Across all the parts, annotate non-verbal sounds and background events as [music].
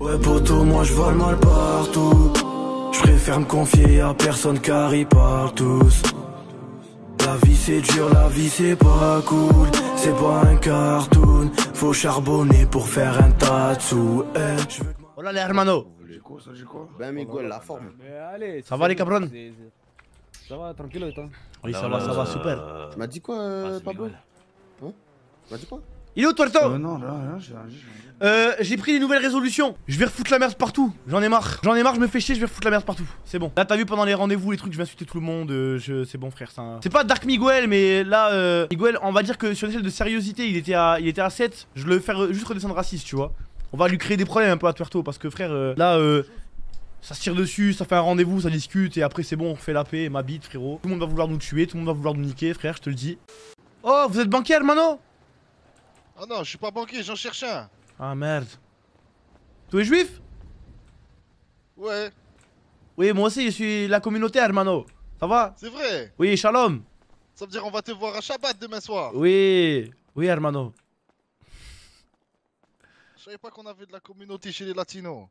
Ouais poto moi je vole mal partout. Je préfère me confier à personne car ils parlent tous. La vie c'est dur, la vie c'est pas cool. C'est pas un cartoon. Faut charbonner pour faire un Eh, veux que ma- Hola les hermanos. J'ai quoi, ça, j'ai quoi Ben Miguel, la forme. Mais allez, Ça va, les cabrons Ça va, tranquille toi? Oui ça va, ça va, super. Tu m'as dit quoi, euh, Pablo Hein? Tu m'as dit quoi? Il est où Tuerto Euh, non, là, là, j'ai j'ai- Euh, j'ai pris des nouvelles résolutions. Je vais refoutre la merde partout. J'en ai marre. J'en ai marre, je me fais chier, je vais refoutre la merde partout. C'est bon. Là, t'as vu pendant les rendez-vous, les trucs, je vais insulter tout le monde. euh, je... C'est bon, frère. C'est un- C'est pas Dark Miguel, mais là, euh, Miguel, on va dire que sur l'échelle de sérieuxité, il était à, il était à 7. Je le fais juste redescendre à 6, tu vois. On va lui créer des problèmes un peu à Tuerto parce que, frère, euh, là, euh, ça se tire dessus, ça fait un rendez-vous, ça discute et après, c'est bon, on fait la paix, ma bite, frérot. Tout le monde va vouloir nous tuer, tout le monde va vouloir nous niquer, frère, je te le dis. Oh, vous êtes banquier, hermano? Ah non, je suis pas banquier, j'en cherche un. Ah merde. Tu es juif? Ouais, Oui, moi aussi, je suis la communauté, hermano. Ça va? C'est vrai. Oui, shalom. Ça veut dire on va te voir à Shabbat demain soir. Oui, oui, hermano. Je savais pas qu'on avait de la communauté chez les latinos.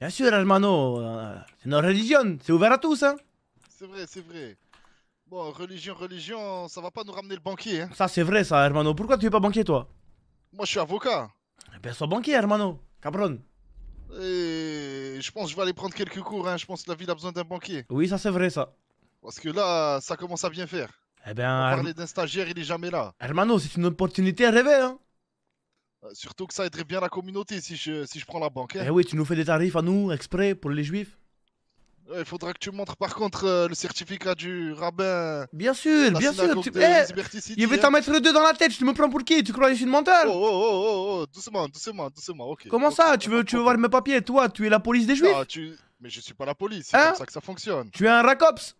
Bien sûr, hermano. euh, C'est notre religion, c'est ouvert à tous, hein. C'est vrai, c'est vrai. Bon, religion, religion, ça va pas nous ramener le banquier. Hein. Ça, c'est vrai, ça, hermano. Pourquoi tu es pas banquier, toi? Moi, je suis avocat. Eh Ben, sois banquier, hermano. Cabron. Et je pense que je vais aller prendre quelques cours. Hein. Je pense que la ville a besoin d'un banquier. Oui, ça, c'est vrai, ça. Parce que là, ça commence à bien faire. Eh ben, Herm- parlait d'un stagiaire, il est jamais là. hermano, c'est une opportunité à rêver, hein. Euh, Surtout que ça aiderait bien la communauté si je, si je prends la banque. hein. Eh oui, tu nous fais des tarifs à nous, exprès, pour les juifs. Il faudra que tu montres par contre euh, le certificat du rabbin. Bien sûr, la bien sûr. Tu... Eh, City, il veut hein. t'en mettre deux dans la tête, tu me prends pour qui? Tu crois que je suis une menteur Oh, oh, oh, oh, oh, doucement, doucement, doucement, ok. Comment ça? Tu veux, tu veux voir mes papiers? Toi, tu es la police des juifs Ah, tu... Mais je suis pas la police, c'est Hein? comme ça que ça fonctionne. Tu es un racops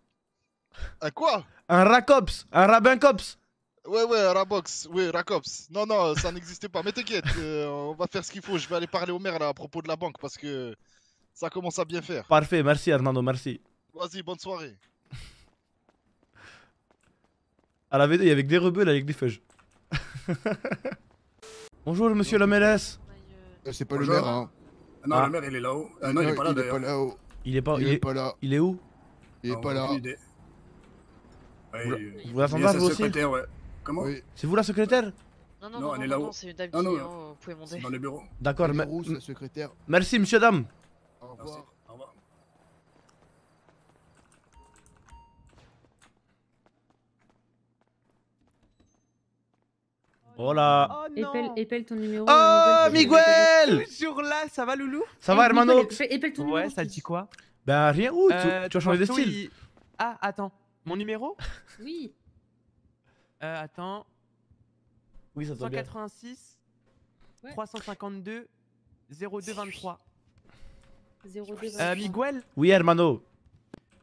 Un quoi? Un racops Un rabbin cops Ouais, ouais, Rabox, ouais, Racops. Non, non, ça n'existait pas. Mais t'inquiète, euh, on va faire ce qu'il faut. Je vais aller parler au maire là à propos de la banque parce que ça commence à bien faire. Parfait, merci Armando, merci. Vas-y, bonne soirée. [laughs] À la V2, il y avait que des rebelles avec des feuilles. [laughs] Bonjour, monsieur la mairesse. C'est pas le maire, hein. Non, Ah. le maire, il est là-haut. Euh, non, il est pas là, il est pas là-haut. Il est pas. Il Il est est, pas là. il est où? Il est Ah, pas là. aucune idée. Ouais, Vous- il- vous l'attendez vous aussi? secrétaire, ouais. Comment? Oui. C'est vous la secrétaire? Non, non, Non, non, elle non, est non, c'est une dame Ah, qui non, est non. en- Vous pouvez monter. C'est dans le bureau. D'accord, Elle est me- rousse, la secrétaire. merci monsieur, dame. Au Merci. revoir. Au revoir. Hola. Oh Épelle, épelle ton numéro. Oh, Miguel Toujours là, ça va Loulou? Ça va, hermano Épelle ton numéro. Ouais, ça te dit quoi? Ben rien, ouh, tu, Euh, tu as changé de style. il- Ah, attends. Mon numéro? Oui. euh, Attends. Oui, ça tombe bien. 186 Ouais. 352 0223. 02. Euh, Miguel Oui, hermano.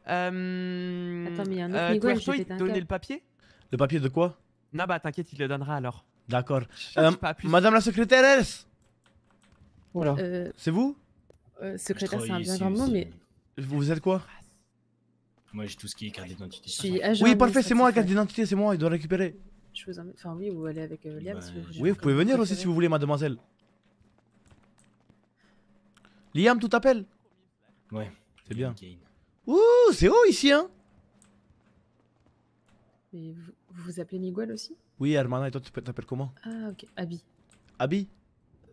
euh, Attends, mais il y a un autre euh, Miguel, Tuerto, il un donnait câble. le papier? Le papier de quoi? Non, bah t'inquiète, il le donnera alors. D'accord. Euh. Madame la secrétaire, elle, Voilà. Euh, c'est vous? euh, secrétaire, c'est un bien grand mot, mais Vous êtes quoi? Moi j'ai tout ce qui est carte d'identité. je suis agent. Oui, parfait, c'est moi la carte d'identité, c'est moi, il doit récupérer. Je vous emmène. Enfin, oui, vous allez avec euh, Liam si vous voulez. Oui, vous pouvez venir aussi si vous voulez, mademoiselle. Liam, tout t'appelle Ouais. C'est bien. Ouh, c'est haut ici, hein Mais vous, vous vous appelez Miguel aussi? Oui, Hermana, et toi, tu t'appelles comment? Ah, ok. Abi. Abi?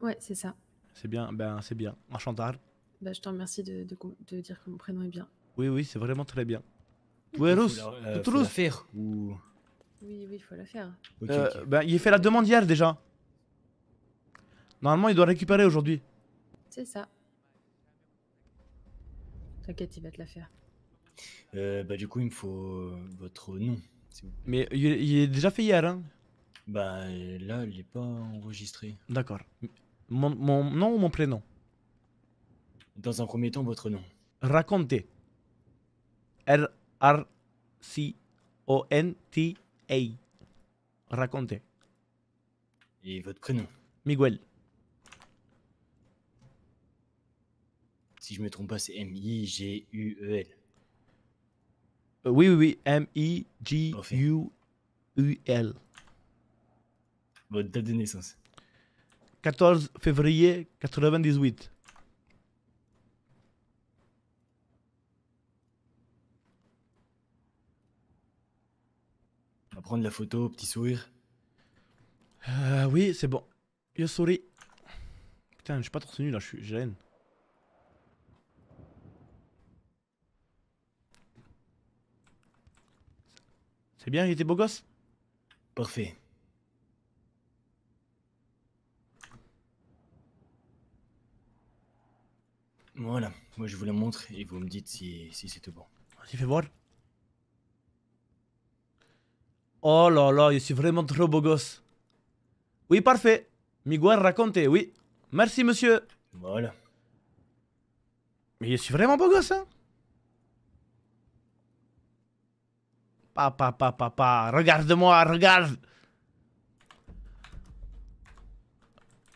Ouais, c'est ça. C'est bien, ben c'est bien. Enchantar. Bah, je te remercie de, de, com- de dire que mon prénom est bien. Oui, oui, c'est vraiment très bien. La- euh, la faire ou. Oui, oui, il faut la faire. Euh. Ben, il fait la demande hier déjà. Normalement, il doit récupérer aujourd'hui. C'est ça. T'inquiète, il va te la faire. Euh, bah du coup il me faut euh, votre nom. s'il vous plaît. Mais il, il est déjà fait hier, hein Bah là il est pas enregistré. D'accord. Mon, mon nom ou mon prénom? Dans un premier temps votre nom. Raconte. R-R-C-O-N-T-A. Raconte. Et votre prénom. Miguel. Si je me trompe pas, c'est M-I-G-U-E-L. Euh, oui, oui, oui. M-I-G-U-U-L. Votre date de naissance. 14 février 98. On va prendre la photo, petit sourire. Euh, oui, c'est bon. Yo, souris. Putain, je suis pas trop nu là, je suis gêne. C'est bien, il était beau gosse? Parfait. Voilà, moi je vous la montre et vous me dites si, si c'est tout bon. Vas-y, fais voir. Oh là là, je suis vraiment trop beau gosse. Oui, parfait. Miguel, racontez, oui. Merci, monsieur. Voilà. Mais je suis vraiment beau gosse, hein Papa, papa, papa, regarde-moi, regarde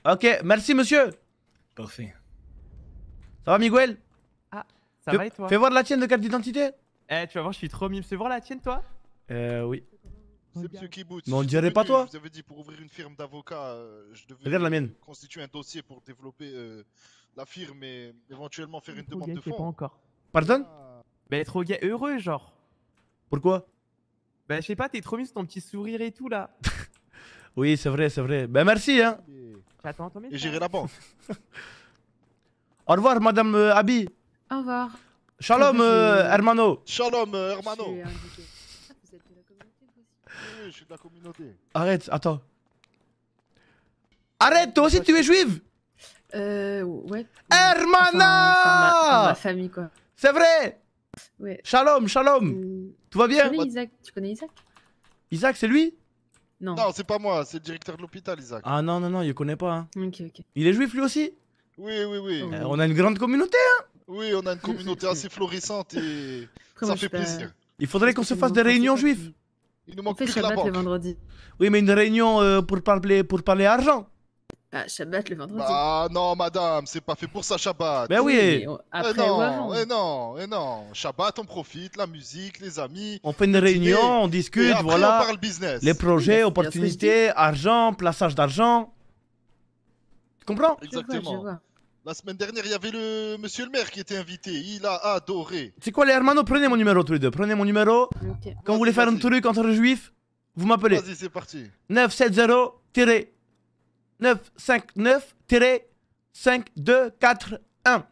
Ok, merci, monsieur. Parfait. Ça va, Miguel? Ça Fais- va et toi? Fais voir la tienne de carte d'identité. Eh, tu vas voir, je suis trop mime. C'est voir la tienne, toi Euh, oui. C'est Monsieur Kibbutz. Mais on dirait pas toi. Je vous avais dit pour ouvrir une firme d'avocats, euh, je devais Regarde la mienne. constituer un dossier pour développer euh, la firme et éventuellement faire une demande de je sais pas fonds. encore. Pardon? Bah, trop gay, heureux, genre. Pourquoi? Bah, je sais pas, t'es trop sur ton petit sourire et tout là. [laughs] Oui, c'est vrai, c'est vrai. Ben merci, hein. J'attends ton Et message. gérer la banque. Au revoir, madame euh, Abi. Au revoir. Shalom, euh, hermano. Shalom, euh, hermano. Ah, vous êtes de la communauté, vous aussi Oui, je suis de la communauté. Arrête, attends. Arrête, toi aussi tu es juive? Euh, ouais. Hermana Enfin, enfin, ma, enfin, ma famille, quoi. C'est vrai? Ouais. Shalom, shalom. Tout va Tu bien connais Isaac? Tu connais Isaac? Isaac, c'est lui? Non. Non, c'est pas moi, c'est le directeur de l'hôpital, Isaac. Ah non, non, non, il connaît pas. hein. Ok, ok. Il est juif lui aussi? Oui, oui, oui. Oh. Euh, On a une grande communauté. Oui, on a une communauté [laughs] assez florissante et ça fait pas- plaisir. Il faudrait qu'on se fasse des réunions juives. Il nous manque fait plus que la banque. vendredi. Oui, mais une réunion euh, pour parler pour parler argent. Ah, Shabbat le vendredi. Bah non, madame, c'est pas fait pour ça, Shabbat. Ben oui, Eh Après ou avant non, eh non, eh non. Shabbat, on profite, la musique, les amis. on fait une réunion, on Et discute, après, on voilà. parle business. Les projets, Oui, opportunités, argent, plaçage d'argent. Tu comprends? Je vois, je Exactement. vois. La semaine dernière, il y avait le monsieur le maire qui était invité. Il a adoré. C'est quoi les hermanos Prenez mon numéro tous les deux. Prenez mon numéro. Quand vous voulez faire un truc entre juifs, vous m'appelez. Vas-y, c'est parti. 970-959-5241.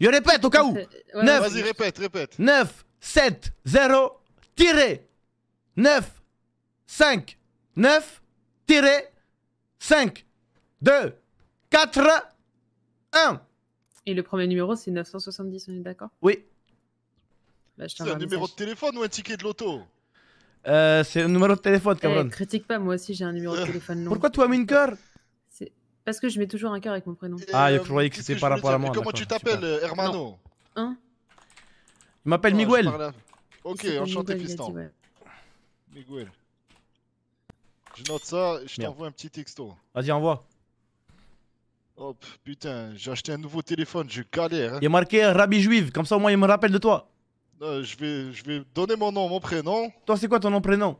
Je répète au cas où. Ouais, Neuf. Vas-y, répète, répète. 970-959-5 2 4 1 Et le premier numéro, c'est 970, on est d'accord? Oui, Bah, C'est un un numéro de message. téléphone ou un ticket de loto? Euh, c'est un numéro de téléphone, Eh, Cameron. critique pas, moi aussi j'ai un numéro de téléphone long. Pourquoi tu as mis une cœur C'est parce que je mets toujours un cœur avec mon prénom. Et, Ah, je euh, croyais que c'était je par rapport à moi, Comment tu t'appelles, euh, Hermano Hein Il m'appelle Non, je Miguel. à- Ok, enchanté, ouais. Miguel. Je note ça et je t'envoie un petit texto. Vas-y, envoie. Hop, putain, j'ai acheté un nouveau téléphone, je galère. hein. Il y a marqué Rabbi Juive, comme ça au moins il me rappelle de toi. Euh, je, vais, je vais donner mon nom, mon prénom. Toi, c'est quoi ton nom, prénom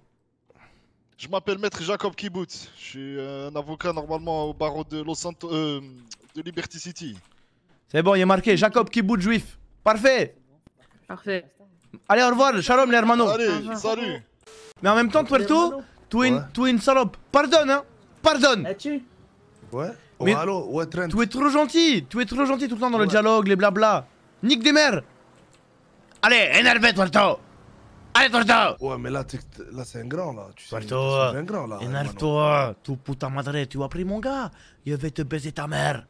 Je m'appelle Maître Jacob Kibbutz. Je suis euh, un avocat normalement au barreau de Los Santos, euh, de Liberty City. C'est bon, il y a marqué Jacob Kibbutz Juif. Parfait. Parfait. Allez, au revoir, shalom les hermanos. Allez, salut Mais en même temps, Tuerto, tu es une, Ouais. tu es une salope. Pardonne, hein. Pardonne. Ouais Mais- Oh, allô Ouais, Trent. Tu es trop gentil. Tu es trop gentil tout le temps dans le dialogue, les blabla. Nique des mères. Allez, énervé, Tuerto. Allez, Tuerto. Ouais, mais là, là c'est un grand, là. Tu sais, Tuerto, c'est un grand, là. hermano. énerve-toi. Tu putain madre, tu as pris mon gars. Je vais te baiser ta mère.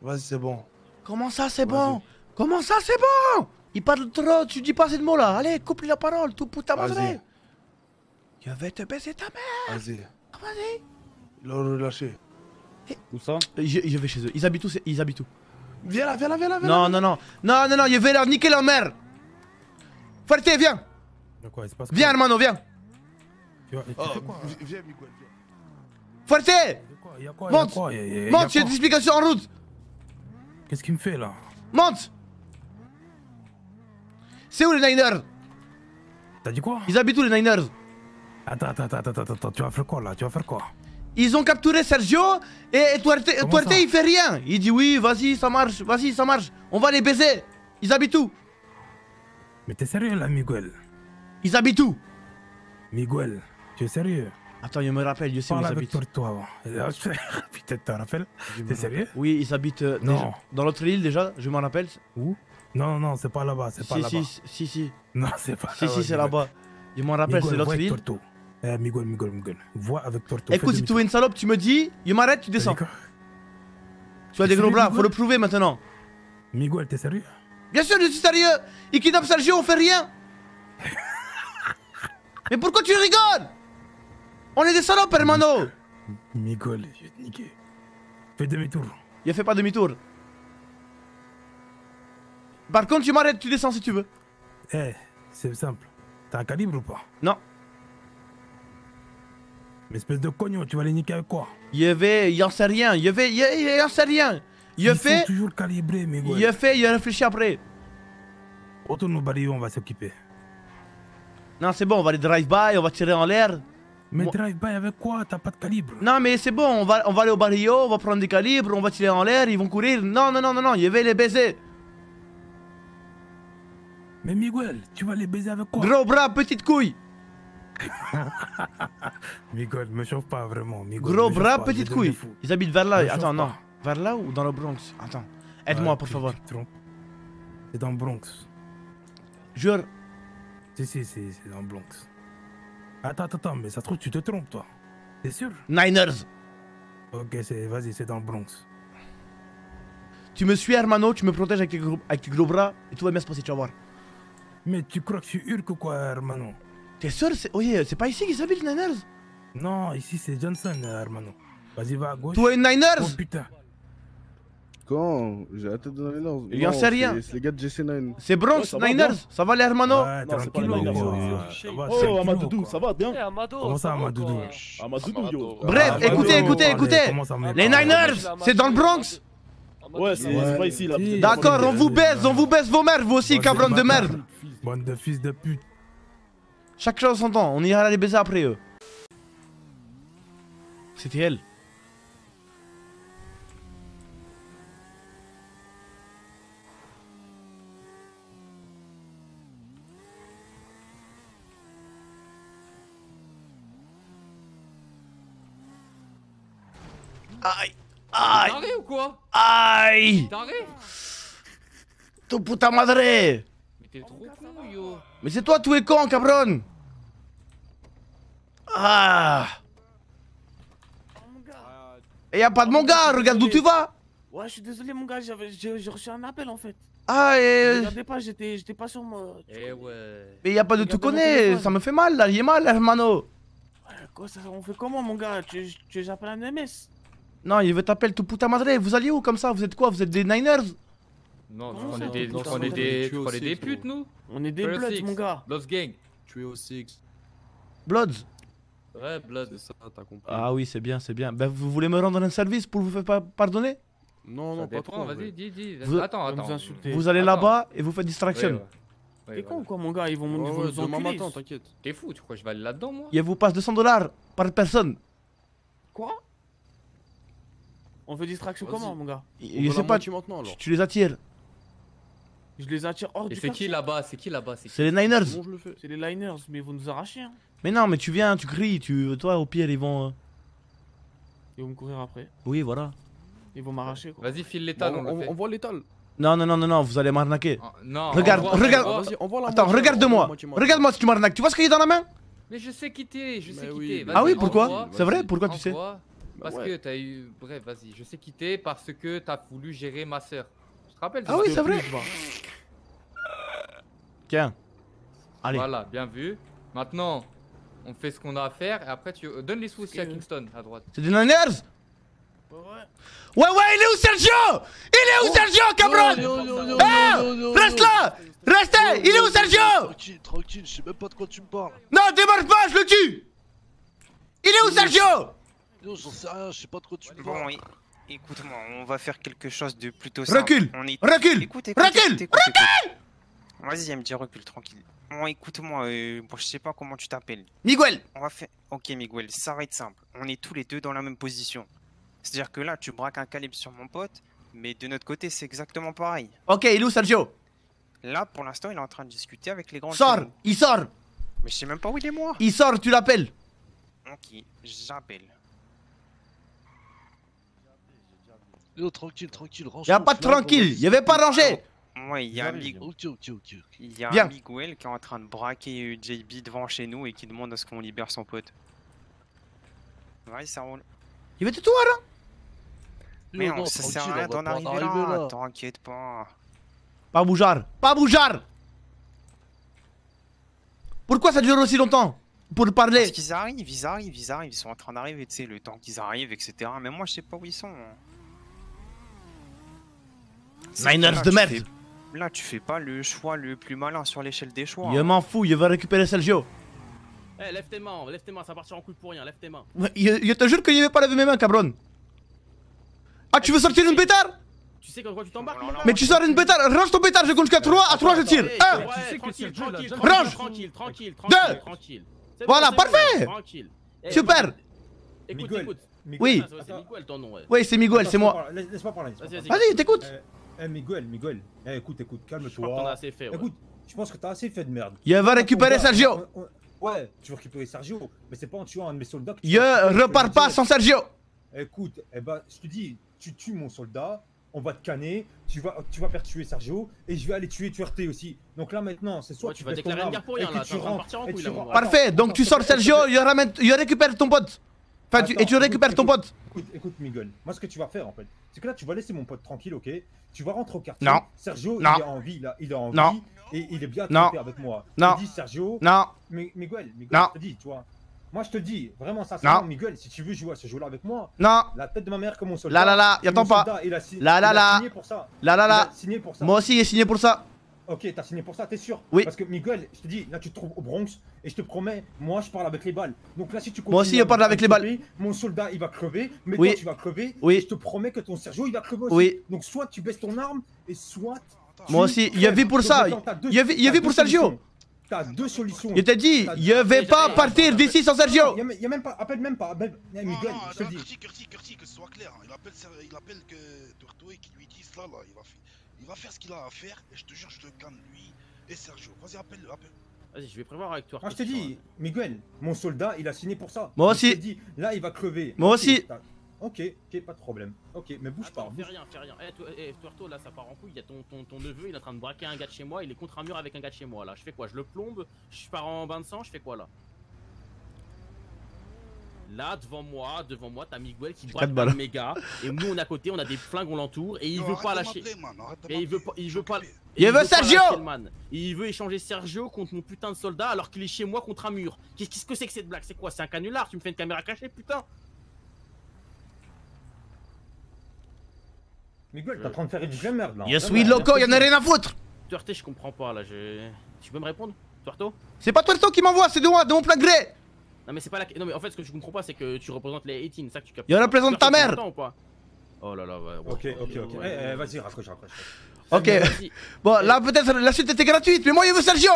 Vas-y, c'est bon. Comment ça, c'est bon? Comment ça, c'est bon? Il parle trop, tu dis pas ces mots-là. Allez, coupe-lui la parole, tout putain madre. Je vais te baiser ta mère. Vas-y. Vas-y. Il l'a relâché. Où ça? Je, je vais chez eux. Ils habitent où Ils habitent où? Viens là, viens là, viens là, viens Non, non, non. Non, non, non, je vais leur niquer leur mère. Fuerte, viens. De quoi Il se passe Viens, hermano, viens. Tu, vois, tu Oh, quoi viens, Miguel, viens. Fuerte. Y'a quoi Y'a quoi Monte. Quoi Monte, j'ai des explications en route. Qu'est-ce qu'il me fait là Monte. C'est où les Niners? T'as dit quoi? Ils habitent où les Niners? Attends, attends, attends, attends, attends, tu vas faire quoi là? Tu vas faire quoi? Ils ont capturé Sergio et, et Tuerte, il fait rien. Il dit oui, vas-y, ça marche, vas-y, ça marche. On va les baiser. Ils habitent où? Mais t'es sérieux là, Miguel? Ils habitent où? Miguel, tu es sérieux? Attends, il me rappelle, je sais où ils avec habitent. toi, toi. Putain, tu te rappelles Je T'es sérieux? Oui, ils habitent euh, Non. déjà- dans l'autre île déjà, je m'en rappelle. Où? Non, non, c'est pas là-bas, c'est pas Si, là-bas. si, si, si. Non, c'est pas Si, si, c'est là-bas. Je m'en rappelle, c'est l'autre île. Torto. Eh, Miguel, Miguel, Miguel. Vois avec Torto. Écoute, si tu es une salope, tu me dis, je m'arrête, tu descends. Tu as des gros bras, faut le prouver maintenant. Miguel, t'es sérieux Bien sûr, je suis sérieux. Il kidnappe Sergio, on fait rien. [laughs] Mais pourquoi tu rigoles? On est des salopes, hermano. Miguel, je vais te niquer. Fais demi-tour. Il a fait pas demi-tour. Par contre, tu m'arrêtes, tu descends si tu veux. Eh, c'est simple. T'as un calibre ou pas? Non. Mais espèce de cognon, tu vas les niquer avec quoi Il y avait, il en sait rien. Il y avait, il y il en sait rien. A Ils fait, sont toujours calibrés, Miguel. il a fait, il a réfléchi après. Retourne au barillon, on va s'occuper. Non, c'est bon, on va aller drive-by, on va tirer en l'air. Mais drive-by avec quoi? T'as pas de calibre. Non, mais c'est bon, on va, on va aller au barrio, on va prendre des calibres, on va tirer en l'air, ils vont courir. Non, non, non, non, non, y avait les baisers. Mais Miguel, tu vas les baiser avec quoi? Gros bras, petite couille. [laughs] Miguel, me chauffe pas vraiment. Gros bras, petite couille. Ils habitent vers là. Me Attends, non. pas. Vers là ou dans le Bronx? Attends. Aide-moi, Ouais, pour favor. tu te trompes. C'est dans le Bronx. Jure. Si, si, si, c'est dans le Bronx. Attends, attends, mais ça se trouve, tu te trompes, toi. T'es sûr? Niners. Ok, c'est, vas-y, c'est dans le Bronx. Tu me suis, hermano, tu me protèges avec tes, gros, avec tes gros bras et tout va bien se passer, tu vas voir. Mais tu crois que je suis Urk ou quoi, hermano? T'es sûr c'est... Oui, c'est pas ici qu'ils habitent, les Niners? Non, ici, c'est Johnson, euh, hermano. Vas-y, va à gauche. Toi, une Niners? Oh putain. Quand? J'ai la tête dans les nerfs. Il en Non, sait rien. c'est- les gars de GC9. C'est Bronx, Ouais, ça va Niners? Ça va, les hermano Ouais, Non, c'est pas tranquille, Niners, Oh, Amadoudou, ça va bien Eh, Comment ça, Amadoudou Amadoudou, yo. Bref, écoutez, écoutez, écoutez. Les. Niners, c'est dans le Bronx Ouais, c'est pas ici, là. D'accord, on vous baise, on vous baise vos mères, vous aussi, cabron de merde Bande de fils de pute. Chaque chose son temps, on ira les baiser après eux. C'était elle. Aïe Aïe. Taré ou quoi? Aïe. Taré Tu puta madre t'es trop con, yo. Mais c'est toi, tout est con, cabron Ah. Et y a pas de mon gars, regarde d'où tu vas. Ouais, je suis désolé, mon gars, j'avais- j'ai reçu un appel en fait. Ah, et... Regardez pas, j'étais j'étais pas sur moi. Eh ouais. Mais y a pas de tout connaît, ça me fait mal là, il est mal, hermano. Ouais, quoi, ça, on fait comment, mon gars? Tu tu j'appelle un MS Non, il veut t'appeler tout puta madre, vous alliez où comme ça? Vous êtes quoi? Vous êtes des Niners? Non, Comment prenais ça, des, putain, prenais putain, des, tu tu es prenais aussi, des putes, nous On est des bloods, mon gars. Lost Gang. Tu es au six. Bloods Ouais, Blood. C'est ça, t'as compris. Ah oui, c'est bien, c'est bien. Ben, vous voulez me rendre un service pour vous faire pa- pardonner? Non, Ça non, pas trop. vas-y, dis, dis. Vous- Attends, Vous attends. insultez. Vous allez là-bas et vous faites distraction. T'es con quoi, mon gars? Ils vont, Ouais, ils vont ouais, nous demain enculer. matin, t'inquiète. T'es fou, tu crois que je vais aller là-dedans, moi? Il vous passe 200 dollars par personne. Quoi? On fait distraction comment, mon gars? On sais la pas, moitié maintenant alors. tu, tu les attires. Je les attire hors Et du c'est qui là-bas? C'est qui là-bas? C'est qui? Les Niners. Bon, je le fais? C'est les Liners, mais ils vont nous arracher. Hein. Mais non, mais tu viens, tu cries, tu, toi au pire ils vont. euh, Ils vont me courir après. Oui, voilà. Ils vont m'arracher, quoi. Vas-y, file Bon, l'étal, on, voit l'étal. Non, non, non, non, non, vous allez m'arnaquer. Ah, Non, Regarde, regarde. Vas-y, la Attends, moitié, regarde-moi. envoie la moitié, moitié. Regarde-moi si tu m'arnaques. Tu vois ce qu'il y a dans la main? Mais je sais quitter, je sais Mais quitter. oui, Vas-y, Ah oui, envoie. pourquoi? C'est vrai. Pourquoi tu sais? Envoie. Parce Bah ouais. que t'as eu. Bref, vas-y, je sais quitter parce que t'as voulu gérer ma soeur. Te rappelles Ah oui, c'est vrai. Tiens. Allez. Voilà, bien vu. Maintenant, on fait ce qu'on a à faire et après tu. euh, Donne les sous aussi à Kingston à droite. C'est des Niners Ouais, ouais. Ouais, ouais, il est où Sergio? Il est où Sergio, cabron Ah Reste là Restez Il est où Sergio? Tranquille, tranquille, je sais même pas de quoi tu me parles. Non, démarre pas, je le tue Il est où Sergio? Yo, j'en sais rien, je sais pas de quoi tu me Bon, parles. Écoute-moi, on va faire quelque chose de plutôt simple. Recule On est... Recule Écoute, écoute, Recule écoute, écoute, écoute. Vas-y, MJ, recule, tranquille. Bon, écoute-moi, euh, bon, je sais pas comment tu t'appelles. Miguel On va faire... Ok, Miguel, ça va être simple. On est tous les deux dans la même position. C'est-à-dire que là, tu braques un calibre sur mon pote, mais de notre côté, c'est exactement pareil. Ok, il est où Sergio? Là, pour l'instant, il est en train de discuter avec les grands... Sors. Il sort Mais je sais même pas où il est, moi. Il sort, tu l'appelles. Ok, j'appelle. Yo, tranquille, tranquille, range. Y a pas de tranquille, y avait pas rangé. Ouais, il y a. Mig- il y Viens. Miguel qui est en train de braquer JB devant chez nous et qui demande à ce qu'on libère son pote. Ouais, ça roule. Il avait tout là Mais non, non, ça sert à rien on va d'en arriver arriver là. là. T'inquiète pas. Pas boujard, pas boujard Pourquoi ça dure aussi longtemps Pour parler? Parce qu'ils arrivent, ils arrivent, ils arrivent, ils sont en train d'arriver, tu sais, le temps qu'ils arrivent, etc. Mais moi, je sais pas où ils sont. hein. Là, de tu merde. fais- Là, tu fais pas le choix le plus malin sur l'échelle des choix. Je hein. m'en fous, je vais récupérer Sergio. Eh, lève tes mains, lève tes mains, ça partira en couille pour rien, lève tes mains. Je, je te jure que je vais pas lever mes mains, cabron. Ah, tu veux sortir une pétard? Tu sais quand quoi tu t'embarques Mais tu sors une pétard, range ton pétard, je compte jusqu'à 3, à 3 je tire. Eh, 1 ouais, tu sais que tranquille, tranquille, tranquille, Range. Tranquille, tranquille, Deux. tranquille, tranquille. C'est Voilà, bon, c'est parfait. bon, Tranquille. Eh, Super Écoute, Miguel. écoute. Miguel, Oui. Ah, c'est Miguel ton nom, ouais. Oui, c'est Miguel, c'est moi. laisse-moi parler, Laisse-moi parler. laisse-moi Vas-y, parler. Vas-y, t'écoutes. Eh, Miguel, Miguel. Eh, écoute, écoute, Je crois que t'en as calme-toi. assez fait, ouais. Écoute, je pense que t'as assez fait de merde. Je vais récupérer Sergio. on- on- Ouais, tu veux récupérer Sergio, mais c'est pas en tuant un de mes soldats que tu Je je repars pas sans Sergio. Écoute, eh ben, je te dis, tu tues mon soldat, on va te canner, tu vas, tu vas faire tuer Sergio, et je vais aller tuer Tuerté aussi. Donc là maintenant, c'est soit Ouais, tu tu vas déclarer une guerre pour rien, là, tu rentres- partir en couille, là. Parfait, Attends, donc tu sors Sergio, je je récupère ton pote. Enfin, tu- et tu récupères ton écoute, pote. Écoute, écoute, Miguel, moi ce que tu vas faire en fait, c'est que là tu vas laisser mon pote tranquille, ok? Tu vas rentrer au quartier. Non. Sergio, Non. il est en vie, là, il est en Non. Et il est bien traité avec moi. Non. Je te dis, Sergio. Non, Mi- Miguel, Miguel, Non. je te dis, tu vois. Moi je te dis, vraiment sincèrement, Non. Miguel, si tu veux jouer à ce jeu-là avec moi, non, la tête de ma mère comme mon soldat. là là là, mon attends pas. soldat, il a Là, là, il a là. signé pour ça. Là là Il là. a signé pour ça. Moi aussi j'ai signé pour ça. Ok, t'as signé pour ça, t'es sûr Oui. Parce que Miguel, je te dis, là tu te trouves au Bronx et je te promets, moi je parle avec les balles. Donc là si tu continues Moi aussi, je parle avec les stopper, Mon soldat il va crever, mais Oui. toi tu vas crever. Oui. Et je te promets que ton Sergio il va crever aussi. Oui. Donc soit tu baisses ton arme et soit. Moi aussi, il y a crèves. vu pour ça. maintenant, t'as deux- Il y a vu- il y a t'as vu deux pour Sergio. T'as deux solutions. Je t'ai dit, je vais pas partir d'ici sans Sergio. Il y a, il même pas, appelle même pas. appelle- eh, Miguel, non, je te dis. Curti, Curti, Curti, que ce soit clair. Il appelle, il appelle que Torto et qui lui dit cela là. Il va, fa- il va faire ce qu'il a à faire et je te jure, je te canne lui et Sergio. Vas-y, appelle-le, appelle. Vas-y, je vais prévoir avec toi. Moi je te dis, Miguel, mon soldat il a signé pour ça. Moi aussi. Je te dis, là il va crever. Moi aussi. Ok, ok, pas de problème. Ok, mais bouge pas. Fais bouge- rien, fais rien. Eh, toi- eh, Tuerto, là, ça part en couille. Il y a ton, ton, ton neveu, il est en train de braquer un gars de chez moi. Il est contre un mur avec un gars de chez moi, là. Je fais quoi? Je le plombe Je pars en bain de sang Je fais quoi, là? Là, devant moi, devant moi, t'as Miguel qui braque un gars. Et nous, on est à côté, on a des flingues, on l'entoure. Et il veut pas lâcher. Et il veut pas, il veut pas, Il veut Sergio il veut échanger Sergio contre mon putain de soldat alors qu'il est chez moi contre un mur. Qu'est- Qu'est-ce que c'est que cette blague? C'est quoi? C'est un canular? Tu me fais une caméra cachée, putain Miguel, t'es en train de faire une vraie merde là. Je Vraiment, suis loco, y'en a rien à foutre. Tuerté, je comprends pas là. Je... Tu peux me répondre? Tuerto? C'est pas Tuerto qui m'envoie, c'est de moi, de mon plein gré. Non mais c'est pas la... Non mais en fait ce que je comprends pas c'est que tu représentes les 18, c'est ça que tu captes. Je représente ta mère. ou pas Oh là là, ouais. ouais. Ok, ok, ok. Eh, eh, vas-y, raccroche, raccroche. Ok. Bon, là peut-être la suite était gratuite, mais moi je veux Sergio.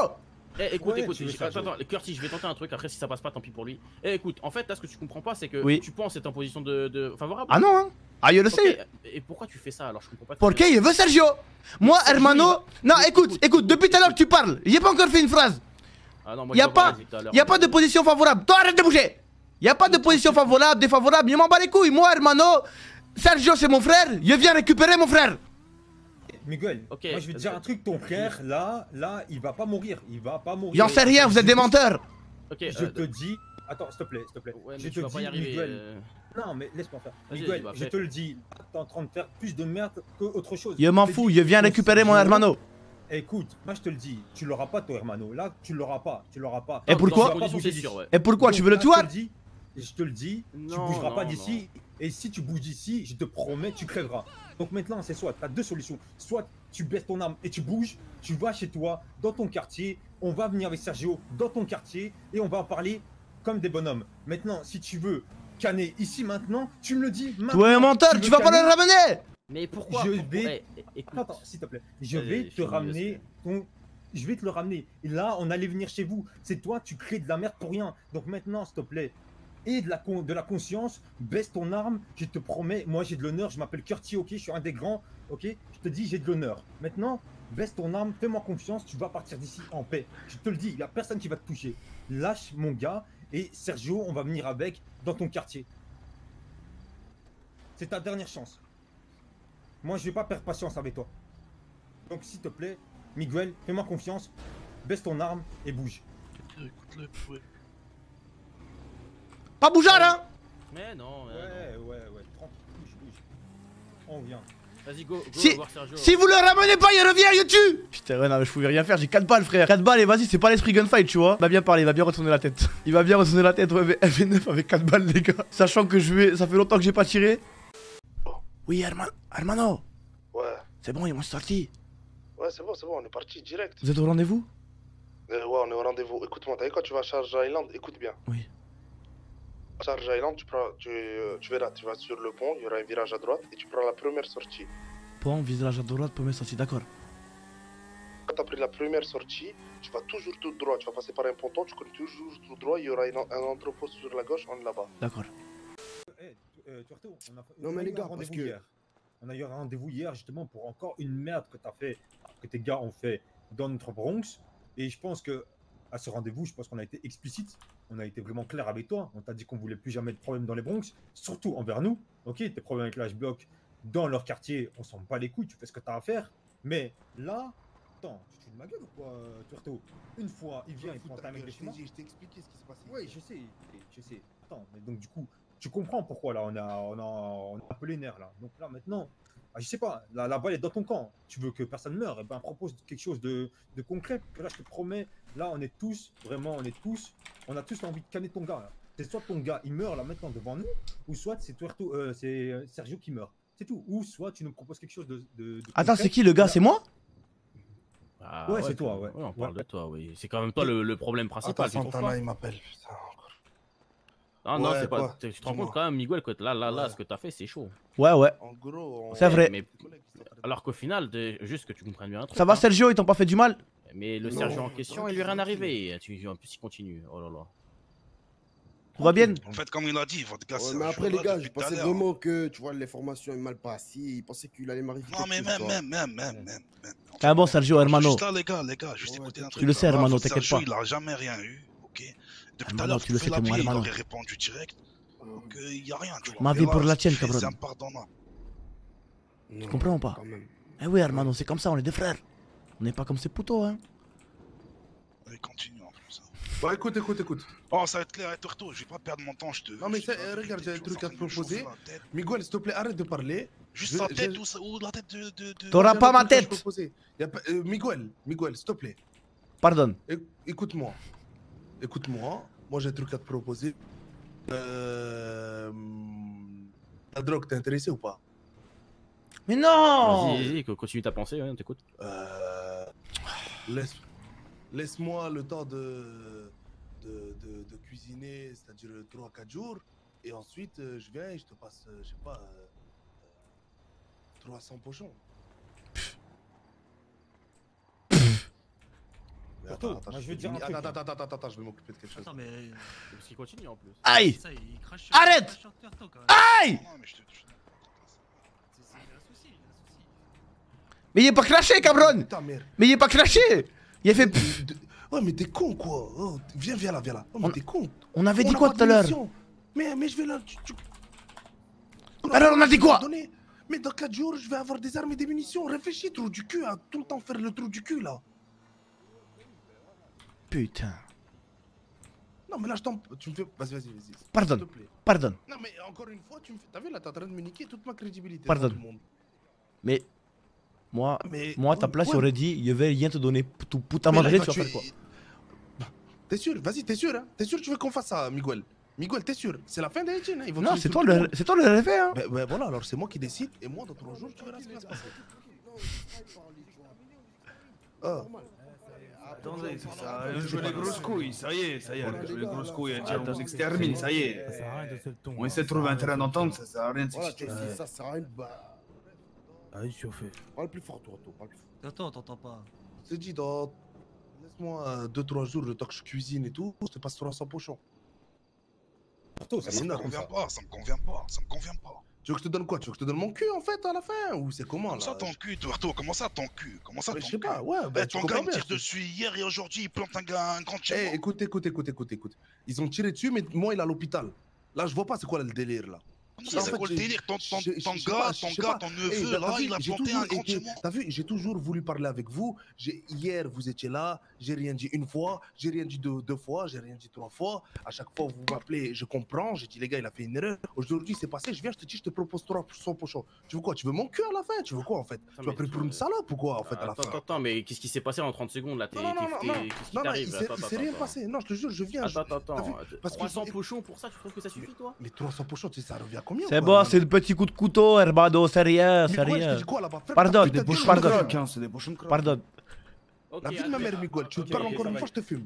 Eh, écoute, Ouais, écoute, attends, attends, Curtis, je vais tenter un truc, après si ça passe pas, tant pis pour lui. Eh, écoute, en fait, là, ce que tu comprends pas, c'est que Oui. tu penses être en position de, de... favorable. Ah non, hein. Ah, je le sais. Et pourquoi tu fais ça alors? Je comprends pas. Pourquoi je veux Sergio? Moi, Sergio, hermano. il va- Non, Écoute, écoute, écoute, écoute, depuis tout à l'heure que tu parles. J'ai pas encore fait une phrase. Ah non, moi, Y a pas, y a pas de position favorable. Toi, arrête de bouger. Y a pas de position favorable, défavorable. Je m'en bats les couilles. Moi, hermano. Sergio, c'est mon frère. Je viens récupérer mon frère. Miguel, Ok, moi je vais te dire un truc, ton frère, là, là, il va pas mourir. Il va pas mourir. J'en sais rien, vous êtes des menteurs. Ok, Je euh, te dis. Attends, s'il te plaît, s'il te plaît. Ouais, je te dis, arriver. Miguel. euh. Non, mais laisse-moi faire. Miguel, bah, je te le dis, t'es en train de faire plus de merde qu'autre chose. Je m'en fous, je viens récupérer mon hermano. Écoute, moi je te le dis, tu l'auras pas ton hermano. Là, tu l'auras pas, tu l'auras pas. Et pourquoi Tu pas. Et pourquoi Tu veux le tuer Je te le dis, je te le dis, tu Non, bougeras pas d'ici. Et si tu bouges d'ici, je te promets, tu crèveras. Donc maintenant, c'est soit, tu as deux solutions. Soit tu baisses ton arme et tu bouges, tu vas chez toi, dans ton quartier, on va venir avec Sergio dans ton quartier et on va en parler comme des bonhommes. Maintenant, si tu veux canner ici maintenant, tu me le dis maintenant. Tu es un menteur, veux tu vas pas canner le ramener. Mais pourquoi Je vais- Eh. Attends, s'il te plaît. Je vais te ramener ton. Je vais te le ramener. Et là, on allait venir chez vous. C'est toi, tu crées de la merde pour rien. Donc maintenant, s'il te plaît, et de la, con- de la conscience, baisse ton arme. Je te promets, moi j'ai de l'honneur. Je m'appelle Curti, ok? Je suis un des grands. ok? Je te dis, j'ai de l'honneur. Maintenant, baisse ton arme, fais-moi confiance, tu vas partir d'ici en paix. Je te le dis, il n'y a personne qui va te toucher. Lâche mon gars et Sergio, on va venir avec dans ton quartier. C'est ta dernière chance. Moi, je vais pas perdre patience avec toi. Donc, s'il te plaît, Miguel, fais-moi confiance, baisse ton arme et bouge. Écoute-le, ouais. Pas bougeard, hein Mais non, mais Ouais, ouais, ouais, tranquille, bouge, bouge. On vient. Vas-y, go, go Si, voir Sergio. si vous le ramenez pas, il revient, YouTube Putain, ouais, non, mais je pouvais rien faire, j'ai 4 balles, frère. 4 balles, et vas-y, c'est pas l'esprit gunfight, tu vois. Il va bien parler, il va bien retourner la tête. Il va bien retourner la tête, ouais, mais [laughs] FV9 avec 4 balles, les gars. Sachant que je vais. Ça fait longtemps que j'ai pas tiré. Oui. Hermano Ouais, C'est bon, ils m'ont sorti. ouais, c'est bon, c'est bon, on est parti direct. Vous êtes au rendez-vous? Euh, ouais, on est au rendez-vous. Écoute-moi, t'as vu quand tu vas à Charge Island? Écoute bien. Oui. Charge Island, tu, prends, tu, euh, tu verras, tu vas sur le pont, il y aura un virage à droite et tu prends la première sortie. Bon, visage à droite, première sortie, d'accord. Quand t'as pris la première sortie, tu vas toujours tout droit, tu vas passer par un ponton, tu connais toujours tout droit, il y aura une- un entrepôt sur la gauche, on est là-bas. D'accord. Eh, euh, Tuerto, on a, Non, on mais a les eu un gars, parce rendez-vous que- hier. On a eu un rendez-vous hier justement pour encore une merde que t'as fait, que tes gars ont fait dans notre Bronx. Et je pense que à ce rendez-vous, je pense qu'on a été explicite. On a été vraiment clair avec toi. On t'a dit qu'on voulait plus jamais de problème dans les Bronx, surtout envers nous. Ok, tes problèmes avec l'H-Block dans leur quartier, on s'en bat les couilles, tu fais ce que t'as à faire. Mais là, attends, tu te fous de ma gueule ou quoi, euh, Tuerto Une fois, il vient, il prend ta mec de chez moi. Je t'ai expliqué ce qui s'est passé. Oui, je sais, je sais. Attends, mais donc du coup, tu comprends pourquoi là on a, on a, on a un peu les nerfs là. Donc là maintenant, ah, je sais pas, la, la balle est dans ton camp. Tu veux que personne meure, et ben propose quelque chose de, de concret. Que là, je te promets, là on est tous, vraiment, on est tous, on a tous envie de canner ton gars. C'est soit ton gars il meurt là maintenant devant nous, ou soit c'est Tuerto, euh, c'est euh, Sergio qui meurt. C'est tout. Ou soit tu nous proposes quelque chose de. de- de Attends, c'est qui le gars. C'est moi? Ah, Ouais, c'est toi, ouais. on Ouais. parle de toi, oui. C'est quand même toi le, le problème principal. Attends, Santana, il m'appelle. Putain. Ah non, Ouais, c'est pas. Tu te rends compte quand même, Miguel, que là, là, là, Ouais. ce que t'as fait, c'est chaud. Ouais, ouais. En gros, on... C'est vrai. Mais- alors qu'au final, de- juste que tu comprennes bien un truc. Ça va, hein. Sergio Ils t'ont pas fait du mal? Mais le Non. Sergio en question, il lui est rien arrivé. Tu, en plus, il continue. Oh là là. Tout va bien? En fait, comme il a dit, votre gars, Ouais, mais après, les gars, je pensais vraiment que, tu vois, les formations est mal passées. Ils pensaient qu'il allait m'arriver Non, mais même, même, même, même, même. C'est un bon Sergio, hermano. Juste là, les gars, les gars, juste écouter un truc. Tu le sais, hermano, t'inquiète Sergio, pas. Il a jamais rien eu, Depuis tout à Hermano, l'heure, tu le fais sais, la t'es mon vie, il hermano. aurait répondu direct. Donc, euh, il y a rien, tu vois. Ma vie pour la tienne, cabron. C'est impardonnable. Tu comprends ou pas? Eh oui, hermano, c'est comme ça, on est des frères. On n'est pas comme ces poteaux, hein. Allez, continue en plus. Bon, écoute, écoute, écoute. Oh, ça va être clair et Torto, je vais pas perdre mon temps, je te. Non, mais euh, regarde, j'ai un truc à te proposer. Miguel, s'il te plaît, arrête de parler. Juste j'ai- tête ou, ou la tête de. de, de... T'auras pas ma tête. proposer. Y a pas- euh, Miguel, Miguel, s'il te plaît. Pardonne. É- Écoute-moi. Écoute-moi. Moi, j'ai un truc à te proposer. Euh... La drogue, t'es intéressé ou pas? Mais non Vas-y, vas-y, co- continue ta pensée, ouais, on t'écoute. Euh, laisse, laisse-moi le temps de, de, de, de cuisiner, c'est-à-dire 3-4 jours. Et ensuite, euh, je viens et je te passe, euh, je sais pas, euh, euh, 300 pochons. Mais Attends, attends, moi, je je veux vais dire un finir. truc. Attends, attends, attends, attends, attends, je vais m'occuper de quelque chose. Attends, mais. Parce qu'il continue en plus. Aïe Ça, il crache sur- Arrête sur quand même. Aïe Non, mais je te. je- C'est- c'est un souci, un souci. Mais il est pas craché, cabron Putain, merde. Mais il est pas craché Il a fait. Ouais, mais t'es con, quoi. Oh, viens, viens là, viens là. Oh, mais On- t'es con. On avait dit quoi tout à l'heure. Mais, mais je vais là. tu- tu- Alors, on a dit quoi. Mais dans 4 jours, je vais avoir des armes et des munitions. Réfléchis, trou du cul, à tout le temps faire le trou du cul, là. Putain. Non, mais là, je t'en. Tu me fais. Vas-y, vas-y, vas-y. Pardonne. S'il te plaît. Pardonne. Non, mais encore une fois, tu me fais. T'as vu, là, t'es en train de me niquer toute ma crédibilité. Tout le monde. Mais. Moi, Mais- moi, à ta place, ouais. j'aurais dit, je vais rien te donner. Tout putain Mais là, manger, tu va vas faire quoi T'es sûr? Vas-y, t'es sûr, hein? T'es sûr que tu veux qu'on fasse ça, Miguel? Miguel, t'es sûr? C'est la fin des hein? Ils vont Non, c'est toi le c'est toi le RFA, hein? Ben, ben voilà, alors c'est moi qui décide, et moi, dans trois jours, tu verras ce qui va se passer. Ah. Attendez, c'est ça. On joue les grosses couilles, ça y est, ça y est, on joue les grosses couilles, tiens, on s'extermine, ça y est. On essaie de trouver un terrain d'entente, ça sert à rien de s'exciter. ça sert à rien de. Bah... Allez, chauffé. Parle plus fort, toi, toi, parle plus fort. Attends, t'entends pas. C'est dit, dans. Laisse-moi 2-3 jours, le temps que je cuisine et tout, je te passe 300 pochons. Arto, ça Ça tu veux que je te donne quoi? Tu veux que je te donne mon cul en fait à la fin? Ou c'est comment là? Comment ça ton cul, Duarto Comment ça ton cul? Comment ça ton cul Je sais pas, ouais. Bah, eh, ton gars il tire dessus hier et aujourd'hui il plante un gars, un grand chien. Eh, écoute, écoute, écoute, écoute, écoute. Ils ont tiré dessus, mais moi il est à l'hôpital. Là je vois pas c'est quoi le délire là. C'est quoi le délire? Ton, gars, pas, gars, ton eh, il a planté un T'as vu, j'ai toujours voulu parler avec vous. Hier, vous étiez là, j'ai rien dit une fois, j'ai rien dit deux, deux fois, j'ai rien dit trois fois. À chaque fois, vous m'appelez, je comprends. J'ai dit, les gars, il a fait une erreur. Aujourd'hui, c'est passé, je viens, je te dis, je te propose 300 pochons. Tu veux quoi? Tu veux mon cul à la fin? Tu veux quoi, en fait? Tu m'as pris pour une salope ou quoi, en fait, à la fin? Attends, attends, mais qu'est-ce qui s'est passé en 30 secondes, là? Qu'est-ce qui Il s'est rien passé. Non, je te jure, je viens. Attends, attends, attends. 300 pochons pour ça, tu trouves que ça suffit, toi? Mais 300 pochons, tu sais, ça revient c'est bon, c'est le petit coup de couteau, Herbado, c'est rien, c'est rien. Pardonne, pardonne. Pardonne. La vie de.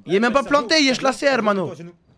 Il est même pas planté, il est classé, hermano.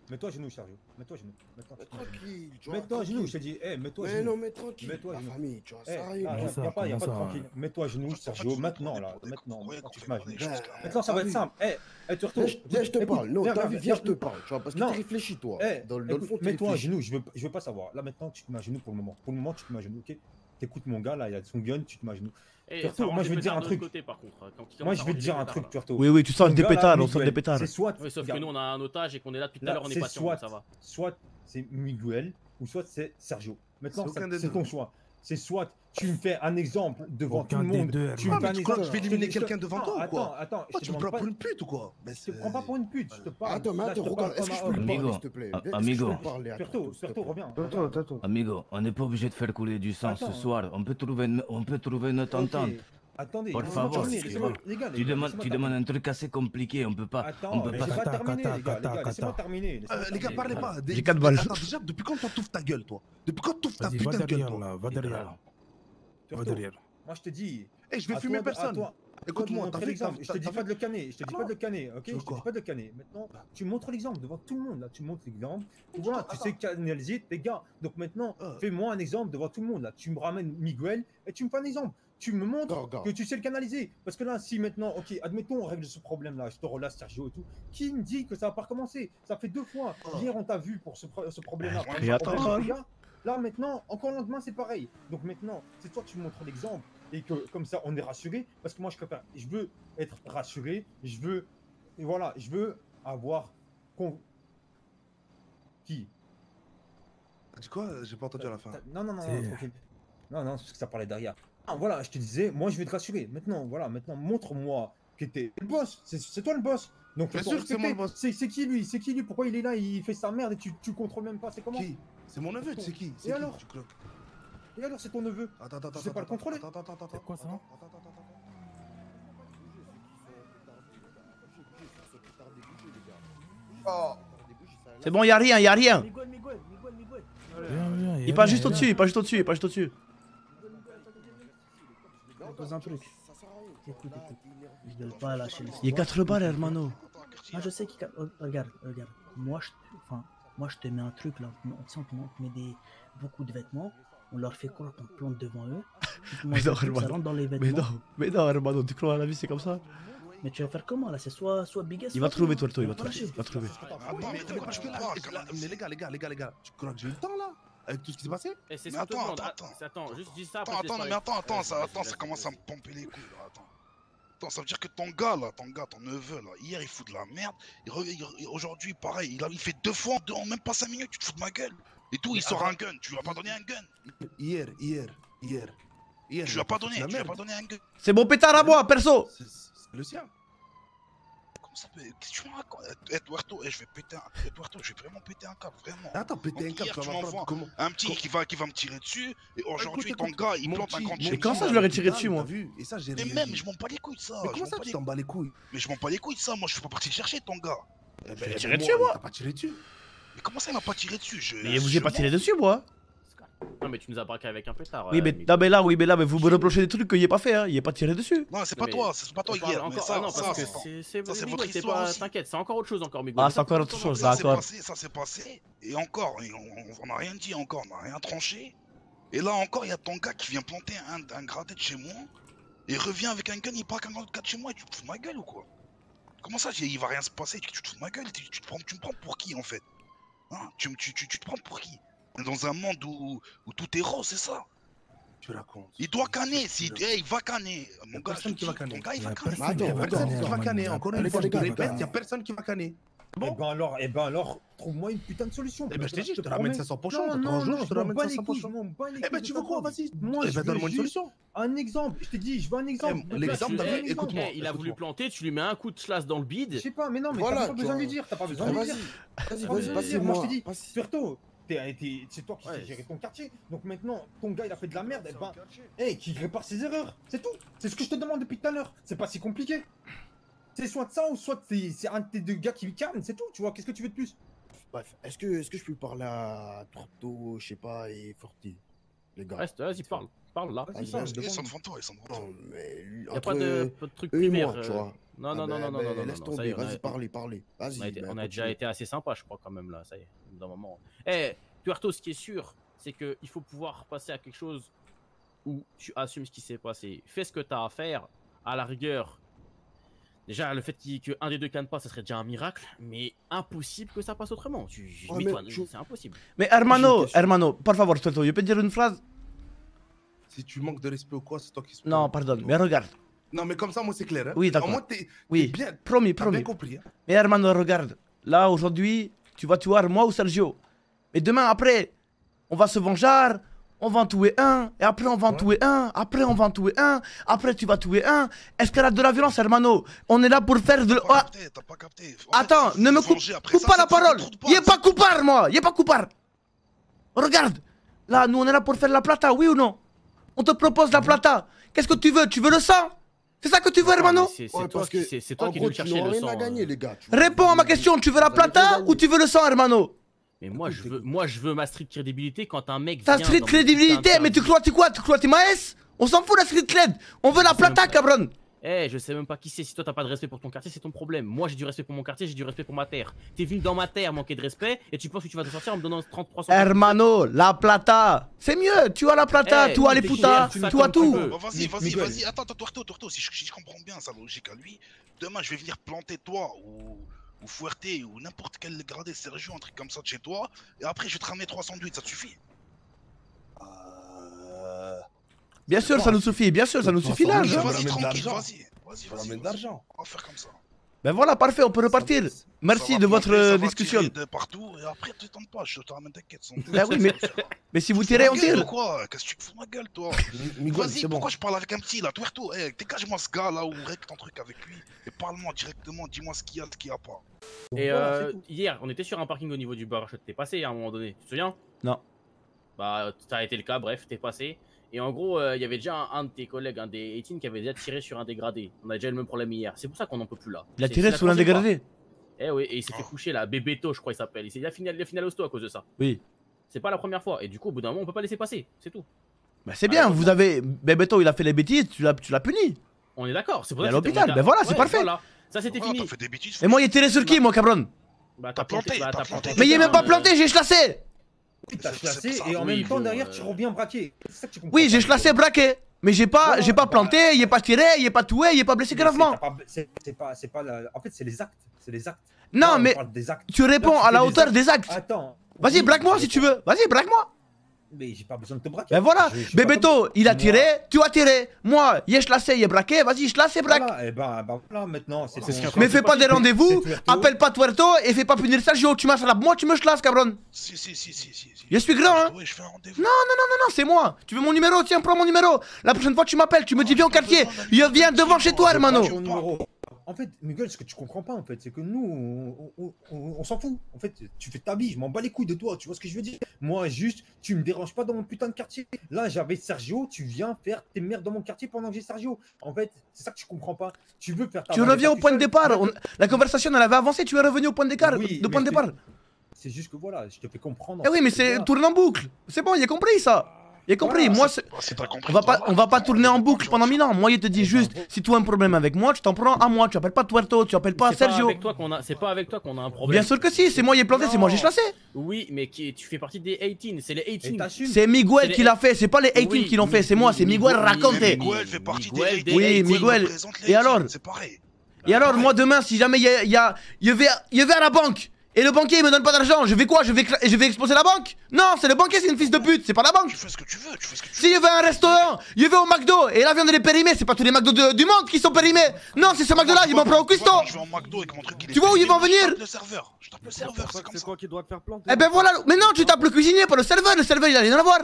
Mets-toi à genoux, Chariot. Mets-toi à genoux. Mets-toi bah, tranquille. Mets-toi à genoux, je te dis. Eh, mets-toi genoux. Mais non, mais tranquille. Mets-toi famille, tu vois, eh, ça arrive. Y'a pas, y'a pas de tranquille. Mets-toi à genoux, Sergio, maintenant, là. Maintenant, quand tu Maintenant, ça va être ah simple. Eh, eh, tu retournes. Viens, je te parle. Non, viens, je te parle. Tu vois, parce que tu réfléchis, toi. Eh, dans le fond, Mets-toi à genoux, je veux pas savoir. Là, maintenant, tu te mets à genoux pour le moment. Pour le moment, tu te mets à genoux, ok T'écoutes mon gars, là, il a son gun, tu te mets à genoux. Et moi je vais te dire un truc. Côté, par contre. Hein, quand moi je vais te dire un pétards, truc, hein. Puerto. Oui, oui, tu sors des pétales, on sort des pétales. C'est soit. Oui, sauf que nous on a un otage et qu'on est là depuis tout à l'heure, on est patient, soit, ça va. Soit c'est Miguel ou soit c'est Sergio. Maintenant, c'est ton choix. C'est soit tu me fais un exemple devant Aucun tout le monde. Deux, tu me fais un exemple. Je vais éliminer quelqu'un devant toi ou quoi Attends, attends. tu me prends pour une pute ou quoi Je te ben, prends pas pour une pute, je te parle. Attends, mais attends, regarde, est-ce que je peux parler, s'il te plaît Amigo, surtout, reviens. Amigo, on n'est pas obligé de faire couler du sang ce soir. On peut trouver, on peut trouver notre entente. Attendez, Por favor, tu, demandes, tu demandes un truc assez compliqué, on peut pas. Attends, on peut pas. terminer, les gars, les gars, laissez-moi terminer. Euh, les gars, parlez pas. J'ai 4 balles. Attends, déjà, depuis quand t'ouvres ta gueule, toi? Depuis quand t'ouvres ta putain de gueule, toi Va derrière. Moi, je te dis. Eh, je vais fumer personne. Écoute-moi. Je te dis pas de le canner. Je te dis pas de le canner, ok? Je te dis pas de le canner. Maintenant, tu montres l'exemple devant tout le monde. Là, tu montres l'exemple. Voilà, tu sais canaliser tes gars. Donc maintenant, fais-moi un exemple devant tout le monde. Là, tu me ramènes Miguel et tu me fais un exemple tu me montres que tu sais le canaliser. Parce que là, si maintenant, ok, admettons, on règle ce problème-là, je te relâche Sergio et tout, qui me dit que ça va pas recommencer? Ça fait deux fois. Hier, on t'a vu pour ce, pro ce problème-là. Mais attends, Là, maintenant, encore le lendemain, c'est pareil. Donc maintenant, c'est toi qui montres l'exemple et que comme ça, on est rassuré. Parce que moi, je préfère, je veux être rassuré. Je veux, et voilà, je veux avoir. Con... Qui? Tu quoi? J'ai pas entendu à la fin. Non, non, non, non, non, parce que ça parlait derrière. Ah, voilà, je te disais, moi, je vais te rassurer. Maintenant, voilà, maintenant, montre-moi que t'es le boss. C'est toi le boss. Donc, c'est moi. C'est qui lui? C'est qui lui? Pourquoi il est là? Il fait sa merde et tu, tu contrôles même pas C'est comment? C'est mon neveu, tu sais qui? Et alors Et alors, c'est ton neveu? Attends, attends, attends. Tu sais pas le contrôler Attends, attends, attends. quoi ça? Oh. C'est bon, y'a rien, y'a rien. Il passe juste au-dessus, il passe juste au-dessus, il passe juste au-dessus. un truc. Je pas lâcher. Il y a 4 balles, hermano. Moi je sais qu'il. Oh, regarde, regarde. Moi je. Enfin, moi je te mets un truc là, on, te, on te met des, beaucoup de vêtements, on leur fait croire qu'on plante devant eux, mais non, truc, ça rentre dans les vêtements. Mais non, mais non, tu crois à la vie, c'est comme ça mais tu vas faire comment là? C'est soit, soit bigas. Il va trouver, toi, toi, il va trouver. Il va trouver. Ah, mais les gars, les gars, les gars, les gars, tu crois que j'ai eu le temps là? Avec tout ce qui s'est passé? Mais attends, attends, attends. Attends, juste dis ça. Attends, attends, mais attends, attends, ça commence à me pomper les couilles. Attends. Attends, ça veut dire que ton gars, là, ton gars, ton neveu, là, hier, il fout de la merde. Aujourd'hui, pareil, il, fait deux fois en, même pas cinq minutes, tu te fous de ma gueule. Et tout, il sort un gun, tu lui as pas donné un gun? Hier, hier, hier. hier tu lui as pas donné, tu lui as pas donné un gun. C'est mon pétard à moi, perso. C'est le sien. Qu'est-ce que tu me racontes Eduardo, eh, je vais péter un... Eduardo, je vais vraiment péter un câble, vraiment. Attends, péter un câble, tu m'envoies comment... un petit qui va, qui va me tirer dessus, et aujourd'hui, ton gars, il plante un grand Mais comment ça, je l'aurais tiré dessus, moi vu et ça, j'ai Mais même, je m'en bats les couilles de ça. Mais comment ça, tu t'en bats les couilles Mais je m'en bats les couilles de ça, moi, je suis pas parti chercher ton gars. Eh ben, eh ben tiré dessus, moi. pas tiré dessus. Mais comment ça, il m'a pas tiré dessus je... Mais vous, j'ai pas tiré dessus, moi. Non, mais tu nous as braqué avec un pétard. Oui, euh, mais, non, mais là, oui, mais là, mais vous me reprochez des trucs que j'ai pas fait, hein. Il est pas tiré dessus. Non, c'est pas toi, c'est pas toi hier. Encore... Ah ça, ah, non, parce ça, que c'est votre T'inquiète, c'est encore autre chose, encore, Migo. Ah, c'est encore autre chose, d'accord. Ça s'est passé, et encore, on n'a rien dit encore, on n'a rien tranché. Et là encore, il y a ton gars qui vient planter un, un gradé de chez moi. Et revient avec un gun, il braque un gars de chez moi et tu te fous ma gueule ou quoi? Comment ça, il va rien se passer? Tu, tu te fous ma gueule tu, me prends pour qui en fait? Hein? Tu, tu, te prends pour qui? Dans un monde où, où tout est rose, c'est ça. Tu racontes. Il doit canner, si, eh, il va canner. Mon gars, personne qui va canner. Ton gars, il va Y a canner. personne qui va canner, canner. Encore une fois, je te répète, il y a personne qui va canner. Eh ben alors, eh ben alors, trouve-moi une putain de solution. Eh ben, je t'ai dit, je te ramène 500 pochons, Non, non, non, je te ramène bats 500 les couilles, pochons. Eh ben, tu veux quoi, vas-y. Moi, Eh je ben, veux donne-moi une solution. Un exemple, je te dis, je veux un exemple. Eh, l'exemple, écoute-moi. Eh, il a voulu planter, tu lui mets un coup de slash dans le bide. Je sais pas, mais non, mais Voilà, t'as pas tu besoin de lui dire, t'as pas besoin de lui vas-y, dire. vas-y, vas-y, dire. Moi, je te dis, passe-moi. Surtout, t'es- t'es- c'est toi qui sais gérer ton quartier. Donc maintenant, ton gars, il a fait de la merde. Eh ben, hey, qu'il répare ses erreurs. C'est tout. C'est ce que je te demande depuis tout à l'heure. C'est pas si compliqué. C'est soit de ça ou soit c'est c'est un de tes deux gars qui lui calme. C'est tout, tu vois. Qu'est-ce que tu veux de plus? Bref, est-ce que, est que je peux parler à Torto, je sais pas, et Forti Les gars? Reste, vas-y, parle. Parle là. Ils sont devant toi, ils sont devant toi. Non, mais Y a entre pas de, pas de truc et primaire. moi, tu euh, vois. Non, Ah non, non, ben- non, non, ben, non, non, Laisse non, tomber, ça y est, on a- vas-y, parlez, parlez. Vas-y. On a, été, ben, on a déjà été assez sympa, je crois, quand même, là. Ça y est, d'un moment. Eh, Tuerto, ce qui est sûr, c'est qu'il faut pouvoir passer à quelque chose où tu assumes ce qui s'est passé. Fais ce que tu as à faire. À la rigueur, déjà, le fait qu'il- que un des deux canne pas, ça serait déjà un miracle, mais impossible que ça passe autrement. Tu, je- C'est impossible. Mais hermano, hermano, por favor, Tuerto, je peux te dire une phrase Si tu manques de respect ou quoi, c'est toi qui se Non, pardon, mais regarde. Non, mais comme ça, moi, c'est clair. hein. Oui, d'accord. Oui, bien. promis, promis. bien compris. hein. Mais hermano, regarde. Là, aujourd'hui, tu vas tuer moi ou Sergio. Mais demain, après, on va se venger. On va en tuer un. Et après, on va en tuer un. Après, on va en tuer un. Après, tu vas tuer un. Escalade de la violence, hermano. On est là pour faire de. Ah. Attends, ne me coupe, coupe pas la parole. Il est pas coupard, moi. Il est pas coupard. Regarde. Là, nous, on est là pour faire la plata, oui ou non? On te propose la plata. Qu'est-ce que tu veux? Tu veux le sang? C'est ça que tu veux, hermano C'est Ouais, toi parce qui toi tu chercher le sang. à euh. gagner, les gars. tu. Réponds à ma question. Tu veux la plata ou tu veux le sang, hermano Mais moi, je veux, moi, je veux ma street crédibilité quand un mec. Ta vient street crédibilité, mais tu crois, tu quoi Tu crois, t'es Maes On s'en fout de la street cred On veut la plata, cabron Eh, je sais même pas qui c'est. Si toi t'as pas de respect pour ton quartier, c'est ton problème. Moi j'ai du respect pour mon quartier, j'ai du respect pour ma terre. T'es venu dans ma terre manquer de respect et tu penses que tu vas te sortir en me donnant 33 Hermano, la plata C'est mieux Tu as la plata, Eh, tu as les putas, tu as tout vas-y, vas-y, vas-y. Attends, attends, Tuerto, Tuerto, si je, si je comprends bien sa logique à lui, demain je vais venir planter toi ou, ou Fuerte ou n'importe quel gradé Sergio, un truc comme ça de chez toi, et après je vais te ramener 308, ça te suffit? Bien sûr, ça nous suffit, bien sûr, ça nous suffit là Vas-y, tranquille, vas-y. Vas-y, vas-y. ramène de l'argent. On va faire comme ça. Ben voilà, parfait, on peut repartir Merci de votre discussion de partout, et après, tu tentes pas, je te ramène, t'inquiète. Ben oui, mais, mais si vous tirez, on tire quoi? Qu'est-ce que tu te fous ma gueule, toi? [laughs] Vas-y, c'est bon. pourquoi je parle avec un petit là? Tuerto, eh, dégage-moi ce gars là ou règle ton truc avec lui et parle-moi directement, dis-moi ce qu'il y a, ce qu'il y a pas. Et euh, hier, on était sur un parking au niveau du bar. T'es passé à un moment donné, tu te souviens? Non. Bah, ça a été le cas, bref, t'es passé. Et en gros, euh, il y avait déjà un, un de tes collègues, un des 18 qui avait déjà tiré sur un dégradé. On a déjà eu le même problème hier. C'est pour ça qu'on en peut plus là. Il a tiré sur fois. dégradé Eh oui, et il s'est fait coucher là, Bébéto, je crois il s'appelle. Il s'est- a fini, fini à l'hosto à cause de ça. Oui C'est pas la première fois. Et du coup, au bout d'un moment, on peut pas laisser passer. C'est tout. Ben c'est bien, vous avez... Bebeto, il a fait les bêtises, tu l'as tu l'as puni On est d'accord. C'est pour Il est ça à l'hôpital, ben voilà, c'est parfait. Ça c'était fini. t'as fait des bêtises. Et moi, il est tiré sur qui, moi, cabron Bah, T'as planté, bah, t'as planté. Mais il est même pas planté, j'ai chlassé Oui, t'as classé et en Oui, même temps bon, derrière euh, tu reviens braqué. C'est ça que tu comprends Oui, j'ai Nico. chlassé braqué Mais j'ai pas, j'ai pas planté, il est pas tiré, il est pas tué, il est pas blessé Mais gravement c'est- pas- C'est pas, la... En fait, c'est les actes. C'est les actes. Non, mais des actes. tu réponds à la hauteur des actes Attends. Vas-y, Oui, braque-moi si tu veux Vas-y, braque-moi Mais j'ai pas besoin de te braquer. Ben voilà, Je- je Bébéto, il a Moi- tiré, tu as tiré. Moi, il est chlassé, il est braqué, vas-y, chlasse et braque. Voilà, et ben, ben voilà, maintenant, c'est ce Mais fais pas des rendez-vous, appelle pas Tuerto et fais pas punir Sergio, tu m'as moi tu me chlasse, cabron. Si, si, si, si, si. si. Je suis grand, hein. Ouais, je fais un rendez-vous. Non, non, non, non, non, c'est moi. Tu veux mon numéro? Tiens, prends mon numéro. La prochaine fois, tu m'appelles, tu me dis viens au quartier. Je viens devant chez toi, hermano. En fait, Miguel, ce que tu comprends pas, en fait, c'est que nous, on, on- on- on s'en fout. En fait, tu fais ta vie, je m'en bats les couilles de toi, tu vois ce que je veux dire? Moi, juste, tu me déranges pas dans mon putain de quartier. Là, j'avais Sergio, tu viens faire tes merdes dans mon quartier pendant que j'ai Sergio. En fait, c'est ça que tu comprends pas. Tu veux faire ta Tu reviens au point de départ. La conversation, elle avait avancé, tu es revenu au point d'écart, Oui, de point de départ. C'est juste que voilà, je te fais comprendre. Eh oui, mais c'est tourne en boucle. C'est bon, il a compris ça. Il a compris. Voilà, Moi, c'est- on va pas, va. on va pas tourner en boucle pendant mille ans. Moi, il te dit Eh ben, juste, si tu as un problème avec moi, tu t'en prends à moi. Tu appelles pas Tuerto, tu appelles pas C'est pas Sergio. avec toi qu'on a, c'est pas avec toi qu'on a un problème. Bien sûr que si, c'est moi qui ai planté, c'est moi j'ai Non. chlassé. Oui, mais qui, tu fais partie des 18, c'est les Et 18. t'assumes. C'est Miguel qui l'a fait, c'est pas les 18 Oui, qui l'ont fait, c'est moi, c'est Miguel, raconté. Miguel, fait partie Miguel des des Oui, 18, Miguel. Et alors 18. Et alors, moi demain, si jamais il y a, il y je vais à la banque Et le banquier il me donne pas d'argent, je vais quoi? Je vais, je vais exploser la banque? Non, c'est le banquier, c'est une fils de pute, c'est pas la banque. Tu fais ce que tu veux, tu fais ce que tu Si je vais à un restaurant, je vais au McDo et la viande elle est périmée, c'est pas tous les McDo de- du monde qui sont périmés. Non, c'est ce McDo là, il m'en prend au cuistot. Je vais en McDo et que mon truc il est Tu vois où ils vont venir Je tape le serveur, je tape le serveur, c'est comme ça. qui doit te faire planter. Eh ben voilà, mais non, tu tapes le cuisinier, pas le serveur, le serveur il a rien à voir.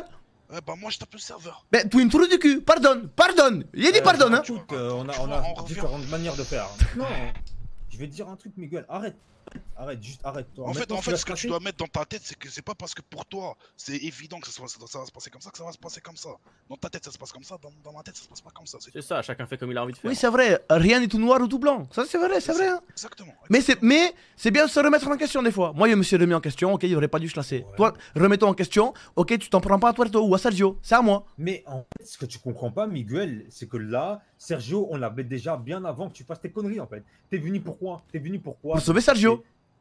Eh bah moi je tape le serveur. Ben, tu une tour du cul, pardonne, pardonne. Il a dit pardonne hein. euh, on a, on a différentes manières de faire. [laughs] Non, je vais te dire un truc, Miguel. Arrête. Arrête, juste arrête. Toi. En fait, en fait, ce que tu dois mettre dans ta tête, c'est que c'est pas parce que pour toi, c'est évident que ça, soit- ça va se passer comme ça que ça va se passer comme ça. Dans ta tête, ça se passe comme ça, dans, dans ma tête, ça se passe pas comme ça. C'est ça, chacun fait comme il a envie de faire. Oui, c'est vrai, rien n'est tout noir ou tout blanc. Ça, c'est vrai, c'est vrai. hein. Exactement. Mais c'est mais c'est bien de se remettre en question des fois. Moi, je me suis remis en question, ok, il aurait pas dû se lasser. Toi, remets-toi en question, ok, tu t'en prends pas à Tuerto ou à Sergio, c'est à moi. Mais en fait, ce que tu comprends pas, Miguel, c'est que là, Sergio, on l'avait déjà bien avant que tu fasses tes conneries en fait. T'es venu pourquoi? T'es venu pourquoi? Pour sauver Sergio.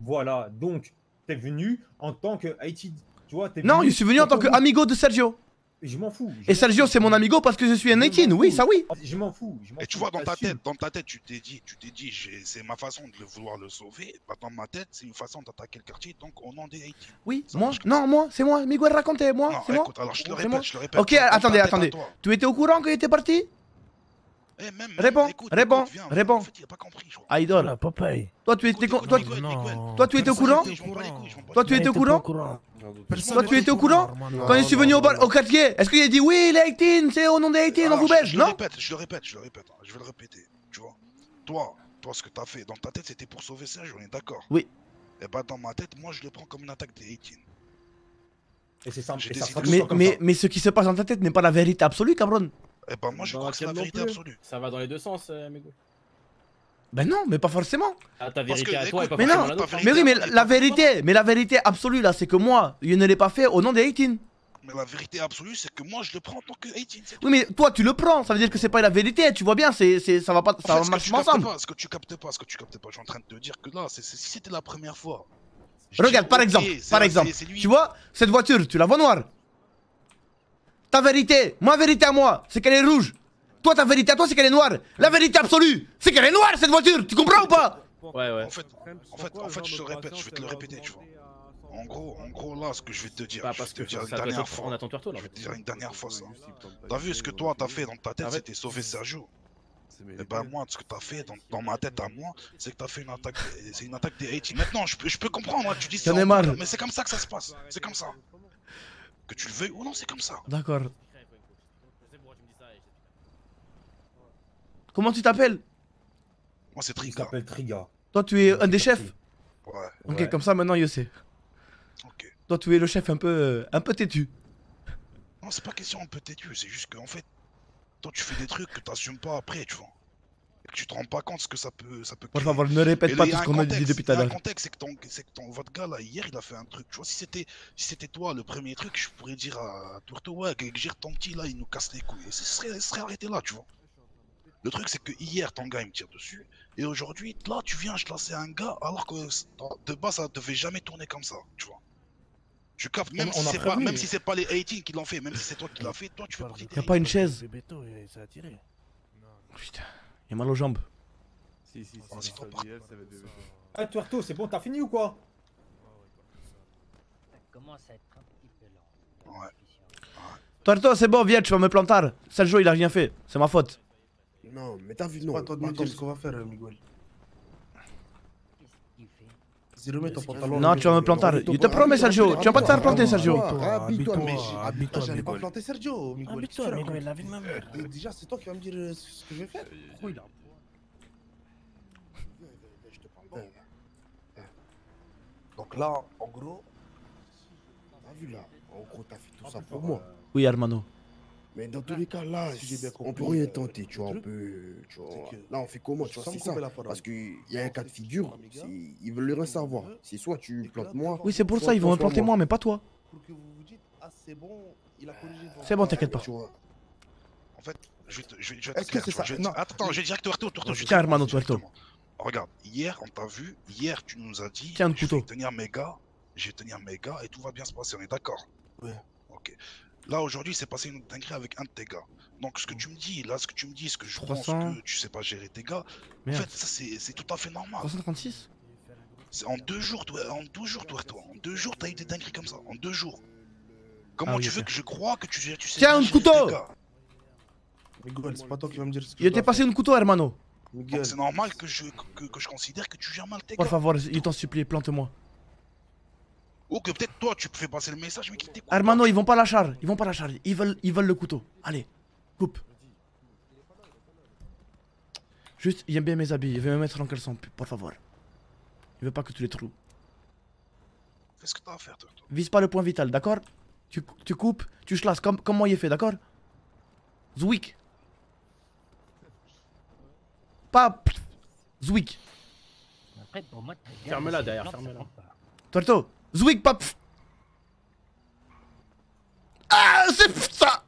Voilà, donc t'es venu en tant que Haïti. Tu vois, t'es Non, venu je suis venu en tant qu'amigo de Sergio. Je m'en fous. Et Sergio, c'est mon amigo parce que je suis un 18, oui, ça oui. Je m'en fous. je Et tu vois, dans ta tête, dans ta tête, tu t'es dit, tu t'es dit, c'est ma façon de le vouloir le sauver. Bah, dans ma tête, c'est une façon d'attaquer le quartier, donc au nom des Haïti. Oui, moi, non, moi, c'est moi, Miguel racontait, moi, Non, c'est moi. écoute, alors je te le C'est répète, moi. je le répète. Ok, attendez, attendez. toi. Tu étais au courant qu'il était parti? Eh, même, Réponds, écoute, réponds, écoute, viens, réponds. En fait, il a pas compris, je crois. Ah, idole. Ah, Popeye. Toi, tu étais, toi, toi, tu étais au courant Toi, tu étais au courant Toi, tu étais au courant Quand je suis venu au, bar- au quartier, est-ce qu'il a dit oui, les 18, c'est au nom des 18, on vous belge, je le non répète, je le répète, je le répète, hein, je vais le répéter, tu vois. Toi, toi, ce que t'as fait dans ta tête, c'était pour sauver Serge, on est d'accord Oui. Et bah, dans ma tête, moi, je le prends comme une attaque des 18. Et c'est de mais, mais, mais ce qui se passe dans ta tête n'est pas la vérité absolue, cabron. Eh ben, moi, je Dans crois que c'est la vérité plus. absolue. Ça va dans les deux sens, euh, Miguel. Ben non, mais pas forcément. Ah, ta Parce vérité que, à toi et pas Mais forcément non, mais oui, mais la, la vérité, mais la vérité absolue là, c'est que moi, je ne l'ai pas fait au nom des 18. Mais la vérité absolue, c'est que moi, je le prends en tant que 18. c'est tout. Oui, mais toi, tu le prends, ça veut dire que c'est pas la vérité, tu vois bien, c'est, c'est, ça va pas, En ça fait, va marcher ensemble. pas, ce que tu captes pas, ce que tu captes pas, je suis en train de te dire que là, c'est- c'est- si c'était la première fois. Regarde, dis, par exemple, par exemple, tu vois, cette voiture, tu la vois noire. Ta vérité, ma vérité à moi, c'est qu'elle est rouge. Toi, ta vérité à toi, c'est qu'elle est noire. La vérité absolue, c'est qu'elle est noire cette voiture, tu comprends ou pas? Ouais, ouais. En fait, en fait, en fait, je te le répète, je vais te le répéter, tu vois. En gros, en gros, là, ce que je vais te dire, Bah, je vais parce te que dire une dernière fois. on attend Tuerto, là, Je vais te dire une dernière fois ça. T'as vu ce que toi t'as fait dans ta tête, c'était sauver Sergio? Et ben moi, ce que t'as fait dans, dans ma tête à moi, c'est que t'as fait une attaque, c'est une attaque des 80. Maintenant, je peux, je peux comprendre, hein, tu dis ça mais c'est comme ça que ça se passe. C'est comme ça. Que tu le veuilles ou non, c'est comme ça. D'accord. Comment tu t'appelles? Moi, c'est Il Triga. Toi, tu es un des chefs? Ouais. Ok, Ouais. comme ça maintenant je sais. Ok. Toi, tu es le chef un peu, euh, un peu têtu. Non, c'est pas question un peu têtu, c'est juste qu'en fait, toi tu fais des trucs que t'assumes pas après, tu vois. Tu te rends pas compte ce que ça peut, ça peut Por créer. favor, ne répète Et pas il tout ce qu'on a dit depuis tout à il y a un l'heure. contexte, c'est que, ton, c'est que ton, votre gars là, hier, il a fait un truc. Tu vois, si c'était si c'était toi le premier truc, je pourrais dire à Tourto, ouais, que gère ton petit là, il nous casse les couilles. Et ce serait, serait arrêté là, tu vois. Le truc, c'est que hier, ton gars, il me tire dessus. Et aujourd'hui, là, tu viens chasser un gars, alors que de base, ça devait jamais tourner comme ça, tu vois. Tu captes, même On- si c'est pas, prévenu. même si c'est pas les 18 qui l'ont fait, même si c'est toi qui l'as fait, toi tu fais partie des Y'a pas une chaise. Putain, y'a mal aux jambes. Si, si, Oh, si. c'est trop ça dit, elle, ça va être Bebeto. Ah, Tuerto, c'est bon, t'as fini ou quoi commence à être un petit peu lent. Ouais. Tuerto, c'est bon, viens, tu vas me planter. Sergio, il a rien fait, c'est ma faute. Non, mais t'as vu, non. dire comme ce qu'on va faire, Miguel. Qu'est-ce qu'il fait Vas-y, remets ton pantalon. Non, tu vas me planter. Je te promets, Sergio, tu vas pas te faire planter, Sergio. Habille-toi, mais Ah, Habille-toi, J'allais pas planter Sergio. Habille-toi, Miguel, la vie de ma mère. Déjà, c'est toi qui vas me dire euh, ce que je vais faire. Oui, là. Donc là, en gros, T'as vu là En gros, t'as fait tout ça pour moi. Oui, hermano. Mais dans tous les cas, là, Si on peut rien tenter, tu vois. On peut. Tu vois, que là, on fait comment Tu vois, c'est ça. couper la parole. Parce qu'il y a un cas de figure. Ils veulent rien savoir. C'est soit tu plantes moi. Oui, c'est pour ça, ils vont me toi, soit planter moi, mais pas toi. pour que vous vous dites, ah, c'est bon, il a corrigé. ton- C'est bon, t'inquiète pas. En fait, je vais te, je vais, je Est-ce que c'est ça? Non. Attends, je vais dire Tuerto, Tuerto, je vais te Tiens, hermano, Tuerto. directement. Regarde, hier, on t'a vu, hier, tu nous as dit, Tiens, je vais tenir mes gars, je vais tenir mes gars et tout va bien se passer, on est d'accord Ouais. Ok. Là, aujourd'hui, c'est passé une dinguerie avec un de tes gars. Donc, ce que tu me dis, là, ce que tu me dis, ce que je pense 300. que tu sais pas gérer tes gars, en fait, ça, c'est tout à fait normal. 336 C'est en deux jours, toi, en deux jours, toi, toi. En deux jours, t'as eu des dingueries comme ça. En deux jours. Comment Ah oui, tu veux que je croie que tu, tu sais. Tiens, un gérer couteau tes gars? Miguel, c'est pas toi qui vas me dire ce que dois pasé faire. un couteau, hermano. C'est normal que je, que, que je considère que tu gères mal tes Por gars. favor, yo t'en supplie, plante-moi. Ou que peut-être toi, tu fais passer le message, mais qui t'écoute. Hermano, ils vont pas la charge. Ils vont pas la charge. Ils veulent, ils veulent le couteau. Allez, coupe. Juste, il aime bien mes habits. Il veut me mettre en caleçon, por favor. Il veut pas que tu les trouves. Fais ce que t'as à faire, toi. Vise pas le point vital, d'accord? Tu, tu coupes, tu chlasses comme, comme moi il est fait, d'accord? Zwick. Pas. Zwick. Pour Ferme-la derrière, ferme-la. compte pas. Zwick, pas. Ah, c'est ça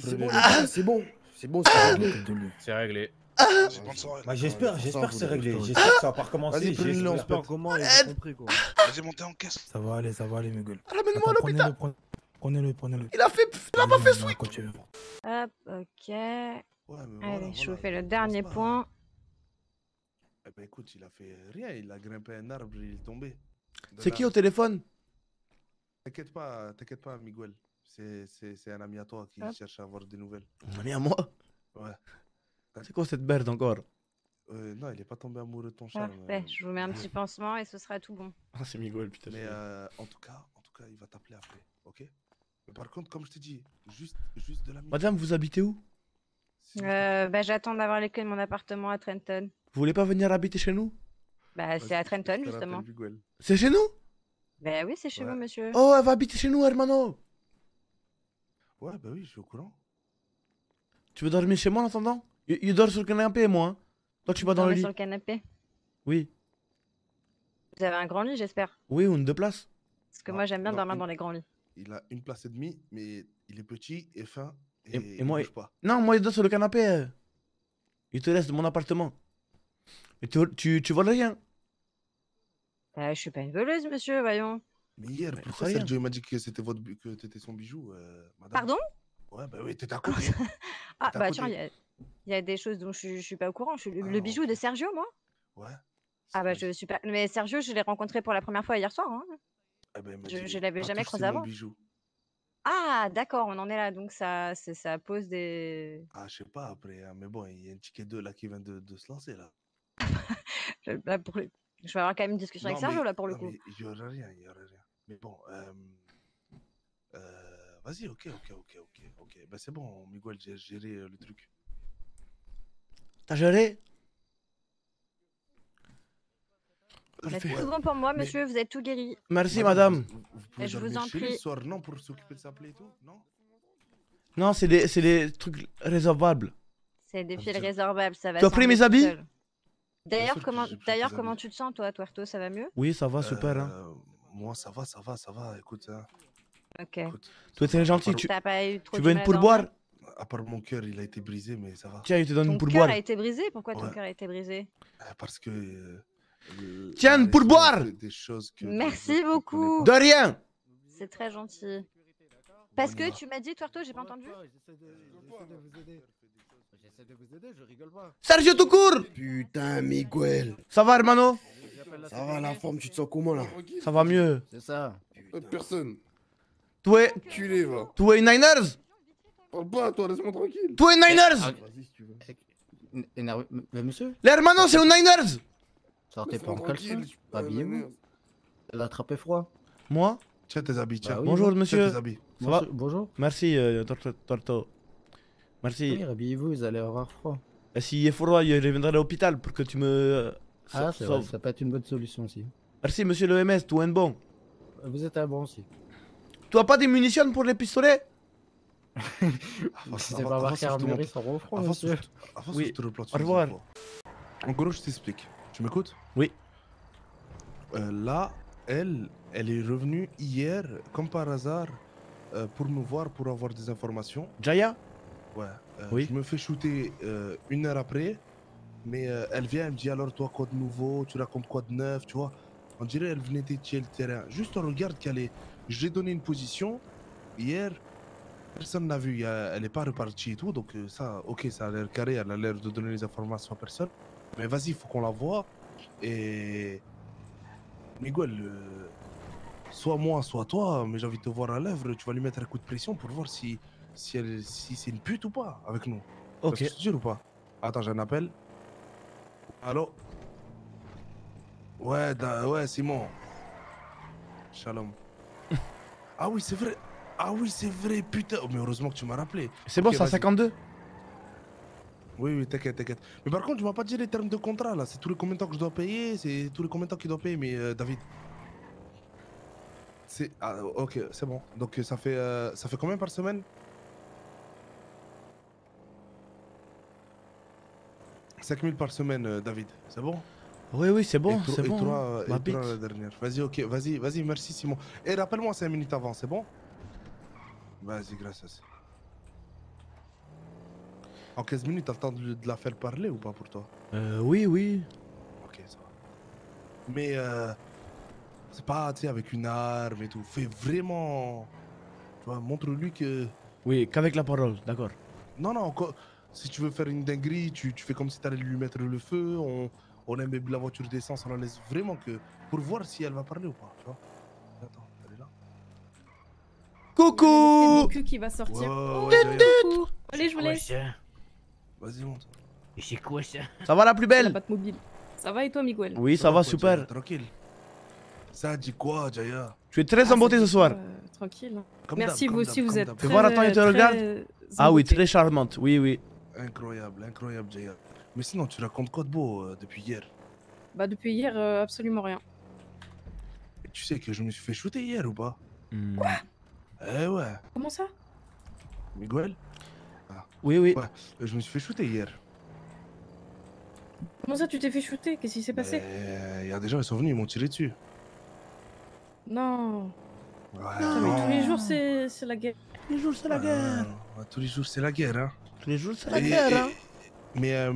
C'est bon, prenez-le. ah, c'est bon, c'est bon, c'est réglé. C'est réglé. Bah, j'espère, j'espère que c'est réglé. J'espère que ça va pas recommencer. Vas-y, prenez-le, on se j'espère. pète. comment il a compris quoi. Vas-y, montez en caisse. Ça va aller, ça va aller, Miguel. Ramène-moi à l'hôpital. Prenez-le, prenez-le, prenez-le. Il a fait. Il a pas fait veux. Hop, ok. Ouais, mais Allez, voilà, je vous voilà. fais le dernier pas. point. Eh ben écoute, il a fait rien, il a grimpé un arbre, il est tombé. C'est qui au téléphone? T'inquiète pas, t'inquiète pas, Miguel. C'est- un ami à toi qui Hop. cherche à avoir des nouvelles. Un ami à moi? Ouais. C'est quoi cette merde encore? Euh, non, il est pas tombé amoureux de ton charme. Parfait, euh, je vous mets un petit pansement et ce sera tout bon. Ah, c'est Miguel, putain. Mais euh, en tout cas, en tout cas, il va t'appeler après, ok? Mais par contre, comme je t'ai dit, juste, juste de la Madame, vous habitez où? Euh, bah, j'attends d'avoir les clés de mon appartement à Trenton. Vous voulez pas venir habiter chez nous? Bah, c'est à Trenton, justement. C'est chez nous? Bah oui, c'est chez vous, monsieur. Oh, elle va habiter chez nous, hermano Ouais, bah oui, je suis au courant. Tu veux dormir chez moi en attendant? Il, il dort sur le canapé, moi. hein. Toi, tu vas dans le lit. sur le canapé. Oui. Vous avez un grand lit, j'espère. Oui, ou une deux places. Parce que moi, j'aime bien non, dormir une- dans les grands lits. Il a une place et demie, mais il est petit et fin. Et, Et, il et moi, bouge pas. non, moi, il dort sur le canapé. euh. Il te laisse de mon appartement. Mais tu, tu, tu voles rien. Bah, je suis pas une voleuse, monsieur, voyons. Mais hier, Mais pourquoi. Sergio il m'a dit que c'était votre que t'étais son bijou, euh, madame Pardon? Ouais, bah oui, t'étais à côté. [laughs] Ah, bah tiens, il y a, il y a des choses dont je, suis- je suis pas au courant. Je le, Ah, le bijou de Sergio, moi Ouais. Ah, bah je suis pas. Mais Sergio, je l'ai rencontré pour la première fois hier soir. hein. Eh ben, il m'a Je, je l'avais jamais croisé mon avant. bijou. Ah, d'accord, on en est là. Donc ça, c'est- ça pose des. Ah, je sais pas après, hein, mais bon, il y a un ticket 2 là qui vient de, de se lancer là. [laughs] Je, là, pour le- je vais avoir quand même une discussion avec Non, Sergio mais- là pour le non, coup. mais Il y aura rien, il y aura rien. Mais bon, euh, euh, vas-y, ok, ok, ok, ok, ok. Ben c'est bon, Miguel, j'ai géré euh, le truc. T'as géré Bah, Parfait. c'est tout bon pour moi, Mais- monsieur. Vous êtes tout guéri. Merci, madame. Vous, vous pouvez Et je vous en prie. soir, non, pour s'occuper de sa plaie et tout, non Non, c'est des, c'est des trucs réservables. C'est des Ah, fils résorbables, ça va. Tu as pris mes habits. D'ailleurs, comment, d'ailleurs, comment tu te sens, toi, Tuerto Ça va mieux? Oui, ça va, super. Hein. Euh, Moi, ça va, ça va, ça va, écoute. Hein, Ok. écoute, Toi, t'es gentil. Tu, T'as pas eu trop tu du veux une pourboire À part mon cœur, il a été brisé, mais ça va. Tiens, il te donne Ton une cœur pourboire. a été brisé? Pourquoi ton Ouais. cœur a été brisé? Euh, Parce que. euh, euh, Tiens, que. que Merci beaucoup. De rien C'est très gentil. Parce que tu m'as dit, Tuerto, j'ai pas entendu J'essaie de vous aider. J'essaie de vous aider, je rigole pas. Sergio tout court Putain, Miguel. Ça va, hermano? Ça va la forme, tu te sens comment là? Ça va mieux. C'est ça. Personne. Tu es. Culé, va. Tu es Niners? Parle pas, toi, laisse-moi tranquille. Tu es Niners? Vas-y, si tu veux. Monsieur? Les hermanos, c'est un Niners Sortez pas en caleçon. Habillez-vous. Elle a attrapé froid. Moi Tiens tes habits, tiens. Bah oui, Bonjour, bon. monsieur. Tiens tes habits. Ça va Bonjour-. Merci, euh, Torto. Torto. Merci. Oui, habillez-vous, vous allez avoir froid. Et S'il est froid, je reviendrai à l'hôpital pour que tu me. euh, Ah, c'est vrai, ça peut être une bonne solution aussi. Merci, monsieur l'OMS, tout est bon. Vous êtes un bon aussi. Tu as pas des munitions pour les pistolets? [laughs] C'est pas marqué armurerie sans refroid, Avance monsieur. sur- avance Oui. sur plan, Au revoir. En gros, je t'explique. Tu m'écoutes? Oui. Euh, là, elle, elle est revenue hier, comme par hasard, euh, pour me voir, pour avoir des informations. Jaya? Ouais. euh, Oui. Je me fais shooter une heure après, mais elle vient, elle me dit alors toi quoi de nouveau, tu racontes quoi de neuf, tu vois. On dirait elle venait d'étier le terrain. Juste on regarde qu'elle est. J'ai donné une position hier, personne n'a vu, elle n'est pas repartie et tout, donc ça, ok, ça a l'air carré, elle a l'air de donner les informations à personne. Mais vas-y, faut qu'on la voie. Et. Miguel, euh, soit moi, soit toi, mais j'ai envie de te voir à l'œuvre. Tu vas lui mettre un coup de pression pour voir si, si, elle, si c'est une pute ou pas avec nous. Ok. Tu te ou pas? Attends, j'ai un appel. Allô? Ouais, ouais, Simon. Shalom. [laughs] ah oui, c'est vrai. Ah oui, c'est vrai, putain. Oh, mais heureusement que tu m'as rappelé. C'est okay, bon, 52 oui, oui, t'inquiète, t'inquiète. Mais par contre, tu m'as pas dit les termes de contrat là. C'est tous les combien de temps que je dois payer? C'est tous les combien de temps qu'il doit payer, mais euh, David C'est. Ah, ok, c'est bon. Donc euh, ça fait, euh, ça fait combien par semaine? 5000 par semaine, euh, David. C'est bon? Oui, oui, c'est bon, c'est et bon. toi, hein. et Ma toi, bite. la dernière. Vas-y, ok, vas-y, vas-y, merci Simon. Et rappelle-moi 5 minutes avant, c'est bon? Vas-y, gracias. En 15 minutes, t'as le temps de, de la faire parler ou pas pour toi? Euh, oui, oui. Ok, ça va. Mais euh, c'est pas, tu sais, avec une arme et tout. Fais vraiment. Tu vois, montre-lui que. Oui, qu'avec la parole, d'accord. Non, non, quoi. Si tu veux faire une dinguerie, tu, tu fais comme si t'allais lui mettre le feu. On, on imbibe la voiture d'essence, on la laisse vraiment que. Pour voir si elle va parler ou pas, tu vois. Attends, elle est là Coucou mon cul qui va sortir. Ouais, Oh, ouais. Allez, je vous laisse. Ça Vas-y, monte. Et c'est quoi ça? Ça va la plus belle? Mobile. Ça va et toi, Miguel? Oui, ça va, quoi, super. Jaya, Tranquille. Ça dit quoi, Jaya? Tu es très en beauté ce soir. Euh, tranquille. Comme Merci, vous aussi, vous êtes Fais voir, attends, il te très regarde. Ah oui, très charmante, oui, oui. Incroyable, incroyable, Jaya. Mais sinon, tu racontes quoi de beau euh, depuis hier? Bah, depuis hier, euh, absolument rien. Et Tu sais que je me suis fait shooter hier ou pas? Quoi? Eh ouais. Comment ça? Miguel? Oui, oui. Ouais, euh, je me suis fait shooter hier. Comment ça, tu t'es fait shooter? Qu'est-ce qui s'est passé? Il y a des gens, ils sont venus, ils m'ont tiré dessus. Non. Ouais, mais tous les non. jours, c'est c'est la guerre. Tous les jours, c'est la guerre. Tous les jours, c'est la guerre, hein. Tous les jours, c'est la Et- guerre, et- hein. Mais euh,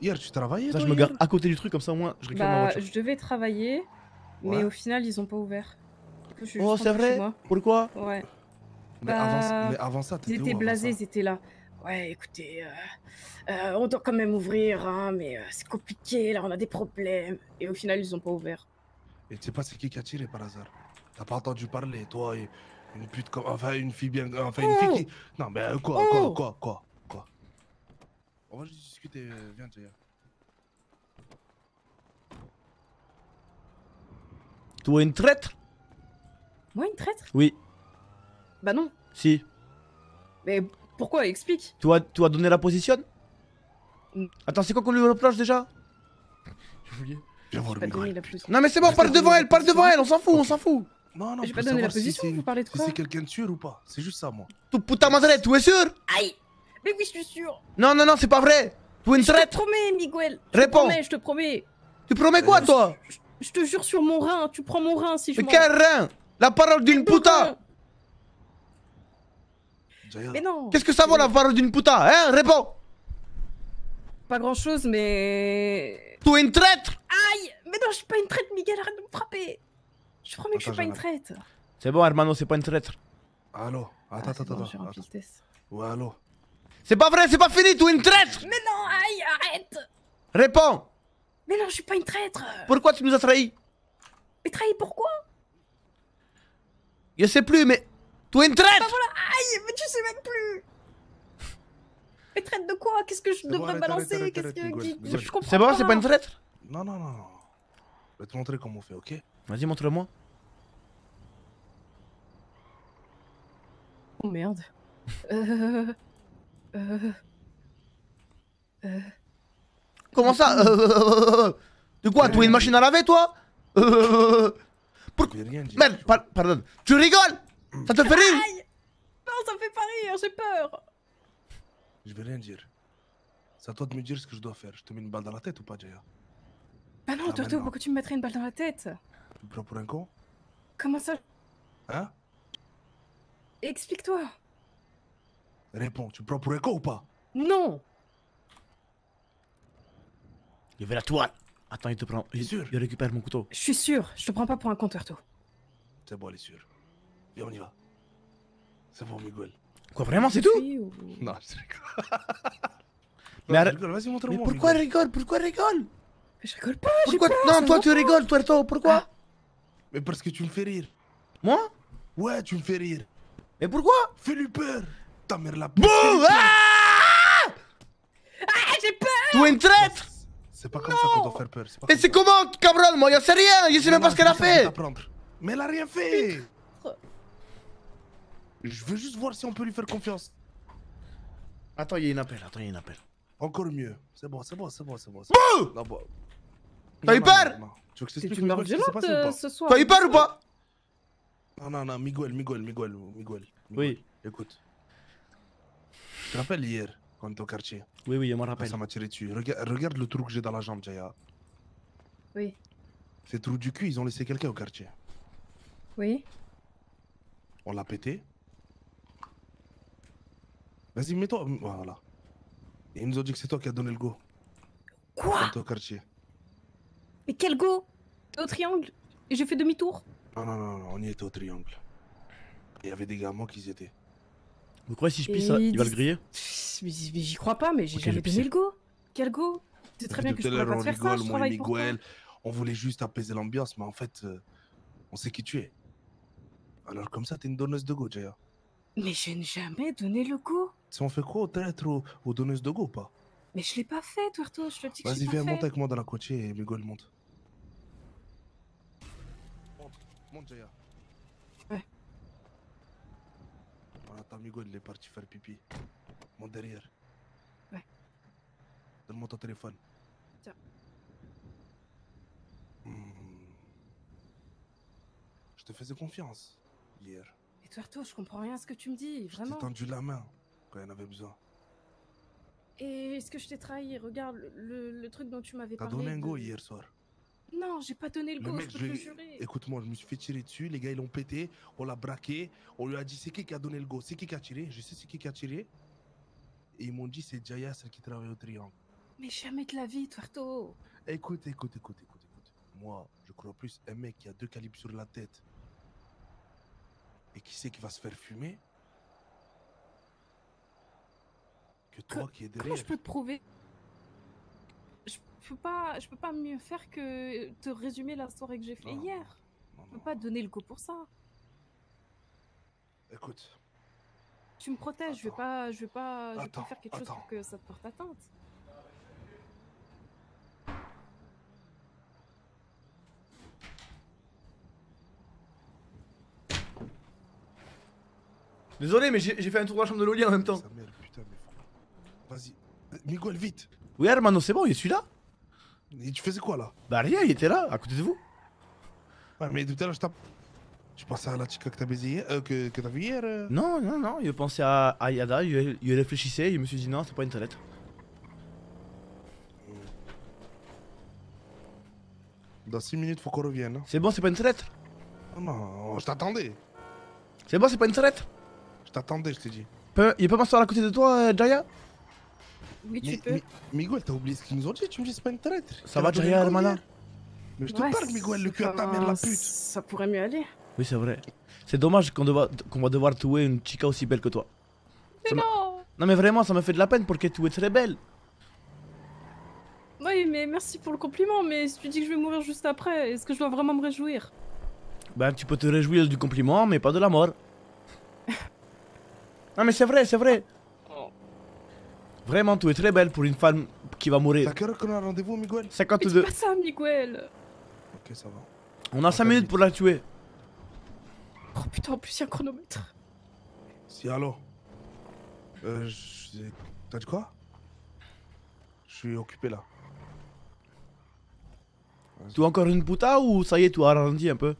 hier, tu travaillais Ça, toi, je me garde à côté du truc, comme ça, au moins, je réclame ma Bah, voiture. je devais travailler, mais Ouais. au final, ils ont pas ouvert. Je suis Oh, c'est vrai? moi. Pourquoi? Ouais. Mais avant- Bah, mais avant ça, t'étais Ils étaient blasés, ils étaient là. Ouais, écoutez, euh, euh, on doit quand même ouvrir, hein, mais euh, c'est compliqué, là, on a des problèmes. Et au final, ils ont pas ouvert. Et tu sais pas c'est qui qui a tiré par hasard? T'as pas entendu parler, toi et une pute comme. Enfin, une fille bien. Enfin, une fille qui. Non, mais euh, quoi, quoi, Oh quoi, quoi, quoi? On va juste discuter, euh, viens, Jaya. Toi, une traître? Moi, une traître? Oui. Bah non. Si. Mais pourquoi? Explique. Tu as, tu as donné la position? Mm. Attends, c'est quoi qu'on lui reproche déjà? J'ai oublié. Viens voir Pas donné la position. Non, mais c'est bon, parle devant elle, parle devant elle, on s'en fout, on s'en fout. Non, non, J'ai pas donné la position, c'est vous parlez de Si quoi? c'est quelqu'un de sûr ou pas. C'est juste ça, moi. Tu putain madre, tu es sûr? Aïe Mais oui, je suis sûr Non, non, non, c'est pas vrai. Tu es une Je te promets, Miguel Je te Réponds. promets, je te promets Tu promets quoi, toi? Je te jure sur mon rein, tu prends mon rein si je Mais quel rein? La parole d'une puta Jaya. Mais non. Qu'est-ce que ça vaut la parole d'une puta Hein Réponds Pas grand chose, mais. Tu es une traître? Aïe! Mais non, je suis pas une traite, Miguel, arrête de me frapper. Je promets que je suis pas une traite C'est bon, hermano, c'est pas une traître. Allô? Attends, attends, bon, attends. je suis en attends. Ouais, allô? C'est pas vrai, c'est pas fini, tu es une traître! Mais non, aïe, arrête! Réponds Mais non, je suis pas une traître. Pourquoi tu nous as trahis? Mais trahi pourquoi? Je sais plus, mais. Tu es une traître Bah voilà, aïe Mais tu sais même plus [laughs] Mais traite de quoi? Qu'est-ce que je bon, devrais arrête, balancer? Qu'est-ce que. Je comprends C'est bon, c'est pas une traître? Non, non, non, non. Je vais te montrer comment on fait, ok? Vas-y, montre-le-moi. Oh merde. Euh. Euh. Euh. Comment ça? Euh, De quoi? Tu es une machine à laver, toi? Euh, dire. Merde, par- pardon. Tu rigoles? Ça te fait rire Aïe Non, ça me fait pas rire, j'ai peur Je vais rien dire. C'est à toi de me dire ce que je dois faire. Je te mets une balle dans la tête ou pas, Jaya? Bah non, Ah, maintenant. pourquoi tu me mettrais une balle dans la tête? Tu me prends pour un con? Comment ça? Hein? Explique-toi Réponds, tu me prends pour un con ou pas? Non Il veut la toile. Attends, il te prend. Il, il récupère mon couteau. Je suis sûr, je te prends pas pour un con, Torto. C'est bon, elle est sûre. Viens, on y va. C'est bon, Miguel. Quoi, vraiment, c'est tout ou- Non, je rigole. [laughs] Mais arrête. rigole, vas-y, montre-moi. Mais pourquoi elle rigole Pourquoi elle rigole Je rigole pas, j'ai Pourquoi peur, Non, toi tu rigoles, Tuerto, pourquoi Mais parce que tu me fais rire. Moi Ouais, tu me fais rire. Mais pourquoi Fais-lui peur. Ta mère la. Bouh Ah Ah, j'ai peur Tu es une traître C'est pas comme ça qu'on doit faire peur. pas Mais c'est comment, cabron Moi, je sais rien, je sais même pas ce qu'elle a fait Mais elle a rien fait Je veux juste voir si on peut lui faire confiance. Attends, il y a une appel, attends, il y a une appel. Encore mieux. C'est bon, c'est bon, c'est bon, c'est bon. bon. Non, bon. T'as eu peur non, non, non. Tu veux que je t'explique une ce euh, pas ce soir. T'as eu peur ou pas Non, non, non, Miguel, Miguel, Miguel, Miguel. Oui. Écoute. Tu te rappelles hier, quand on était au quartier? Oui, oui, je me rappelle. Ça m'a tiré dessus. Regarde, regarde le trou que j'ai dans la jambe, Jaya. Oui, Ces trous du cul, ils ont laissé quelqu'un au quartier. oui. On l'a pété. Vas-y, mets-toi. Voilà. Et ils nous ont dit que c'est toi qui as donné le go. Quoi t'es au quartier. Mais quel go? T'es au triangle? Et j'ai fait demi-tour? Non, non, non, non, on y était au triangle. Il y avait des gamins qui y étaient. Vous croyez si je pisse, ça, il va le griller? Mais, mais j'y crois pas, mais j'ai Ok, jamais donné le go Quel go? C'est très bien que je pourrais pas on te faire ça, je moi et. Miguel. On voulait juste apaiser l'ambiance, mais en fait, euh, on sait qui tu es. Alors, comme ça, t'es une donneuse de go, Jaya. Mais je n'ai jamais donné le go Si on fait quoi au traître ou aux donneuses de go ou pas Mais je l'ai pas fait, Tuerto, je te dis que Vas-y, viens, monte avec moi dans la côtier et Miguel monte. Monte, monte, Jaya. Ouais. Voilà, ta Miguel, il est parti faire pipi. Monte derrière. Ouais. Donne-moi ton téléphone. Tiens. Hmm. Je te faisais confiance hier. Mais Tuerto, je comprends rien à ce que tu me dis, J'ai vraiment. tendu la main quand il y en avait besoin. Et est-ce que je t'ai trahi? Regarde le, le- le truc dont tu m'avais T'as parlé. donné un de- go hier soir. Non, j'ai pas donné le, Le go, mec, je peux je te jurer. Écoute-moi, je me suis fait tirer dessus, les gars ils l'ont pété, on l'a braqué, on lui a dit c'est qui qui a donné le go, c'est qui qui a tiré, je sais c'est qui qui a tiré. Et ils m'ont dit c'est Jaya, celle qui travaille au triangle. Mais jamais de la vie, Tuerto. Écoute, écoute, écoute, écoute, écoute. Moi, je crois plus un mec qui a deux calibres sur la tête et qui sait qu'il va se faire fumer que toi qui es Comment je peux te prouver Je peux pas, je peux pas mieux faire que te résumer la soirée que j'ai fait hier. Je peux pas donner le go pour ça. Écoute, Tu me protèges, je vais pas, je vais pas, je vais Attends, pas faire quelque chose pour que ça te porte atteinte. Désolé, mais j'ai fait un tour dans la chambre de Loli en même temps mère, putain, mais faut- Vas-y, Euh, Miguel, vite. Oui, Hermano, c'est bon, il est celui-là Et tu faisais quoi là? Bah rien, il était là, à côté de vous. Ouais, mais tout à l'heure, je tape. Tu pensais à la chica que t'as baisé hier, euh, que, que t'as vu hier euh Non, non, non, il pensait à, à Yada, il, il réfléchissait, il me suis dit non, c'est pas une traître. Dans 6 minutes, faut qu'on revienne. hein. C'est bon, c'est pas une traître Oh non, je t'attendais. C'est bon, c'est pas une traître Je t'attendais, je t'ai dit. Il peut m'asseoir à côté de toi, euh, Jaya? Oui, tu peux. Miguel, t'as oublié ce qu'ils nous ont dit, tu me dis c'est pas une traître. Ça va, Jaya, Hermana Mais je te Ouais, parle, Miguel, le cul à ta mère, la pute. Ça pourrait mieux aller. Oui, c'est vrai. C'est dommage qu'on va devoir tuer une chica aussi belle que toi. Ça m'a- non Non, mais vraiment, ça me fait de la peine parce que tu es très belle. Oui, mais merci pour le compliment, mais si tu dis que je vais mourir juste après, est-ce que je dois vraiment me réjouir? Ben, tu peux te réjouir du compliment, mais pas de la mort. [laughs] non, mais c'est vrai, c'est vrai. Vraiment, tu es très belle pour une femme qui va mourir. T'as quelle heure qu'on a rendez-vous, Miguel 52. Pas ça, Miguel Ok, ça va. On a 5 minutes pour la tuer. Oh putain, en plus, il y a un chronomètre. Si, allô Euh, T'as dit quoi Je suis occupé là. Tu as encore une puta ou ça y est, tu as arrondi un peu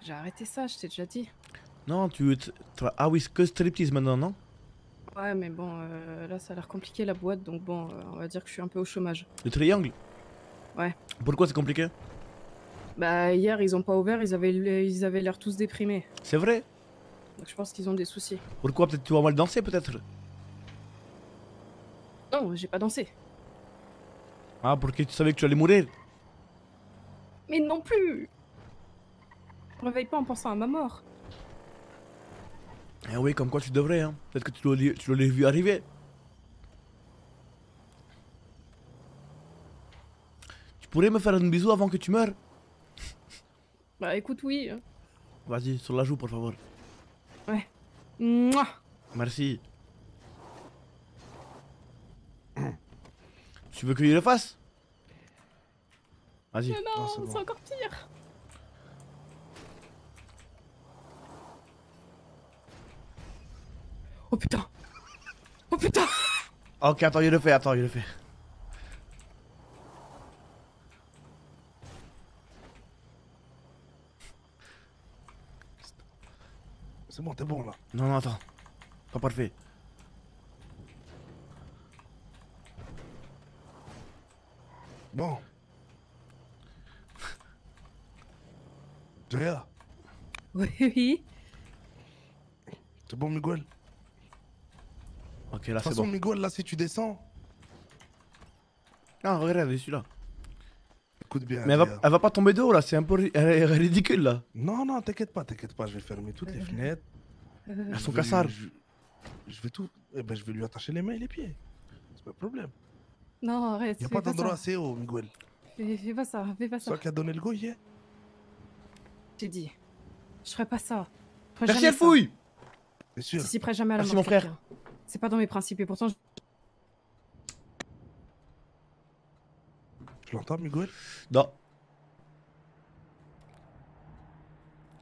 J'ai arrêté ça, je t'ai déjà dit. Non, tu. tu- Ah oui, c'est que striptease maintenant, non Ouais, mais bon, euh, là, ça a l'air compliqué la boîte, donc bon, euh, on va dire que je suis un peu au chômage. Le triangle Ouais. Pourquoi c'est compliqué Bah, hier, ils ont pas ouvert, ils avaient ils avaient l'air tous déprimés. C'est vrai Donc je pense qu'ils ont des soucis. Pourquoi Peut-être tu vas mal danser, peut-être? Non, j'ai pas dansé. Ah, parce que tu savais que tu allais mourir Mais non plus Je me réveille pas en pensant à ma mort. Eh oui, comme quoi tu devrais, hein. Peut-être que tu l'aurais vu arriver. Tu pourrais me faire un bisou avant que tu meures Bah écoute, oui. Hein. Vas-y, sur la joue, pour favor. Ouais. Mouah. Merci. tu veux que je le fasse? Vas-y. Non, c'est encore pire. Oh putain. Oh putain. Ok, attends, il le fait, attends, il le fait. C'est bon, t'es bon là. Non, non, attends. Pas parfait. Bon. Jaya, Oui, oui. c'est bon, Miguel? Ok, De là toute c'est façon, bon. Miguel, là, si tu descends, Ah, regarde, il est celui-là. écoute bien. Mais elle va, elle va pas tomber de haut là, c'est un peu ri- elle est ridicule là. Non, non, t'inquiète pas, t'inquiète pas, je vais fermer toutes les fenêtres. Elles Je sont lui- Je, je vais tout. Eh ben, je vais lui attacher les mains et les pieds. C'est pas le problème. Non, arrête. Y a fais pas d'endroit assez haut, Miguel. Fais, fais pas ça, fais pas C'est ça. toi qui a donné le go hier J'ai dit. Je ferai pas ça. Ferai Merci, elle fouille Bien sûr. S'y prête jamais à la Merci, mon frère. C'est pas dans mes principes et pourtant. je- Tu l'entends, Miguel? Non.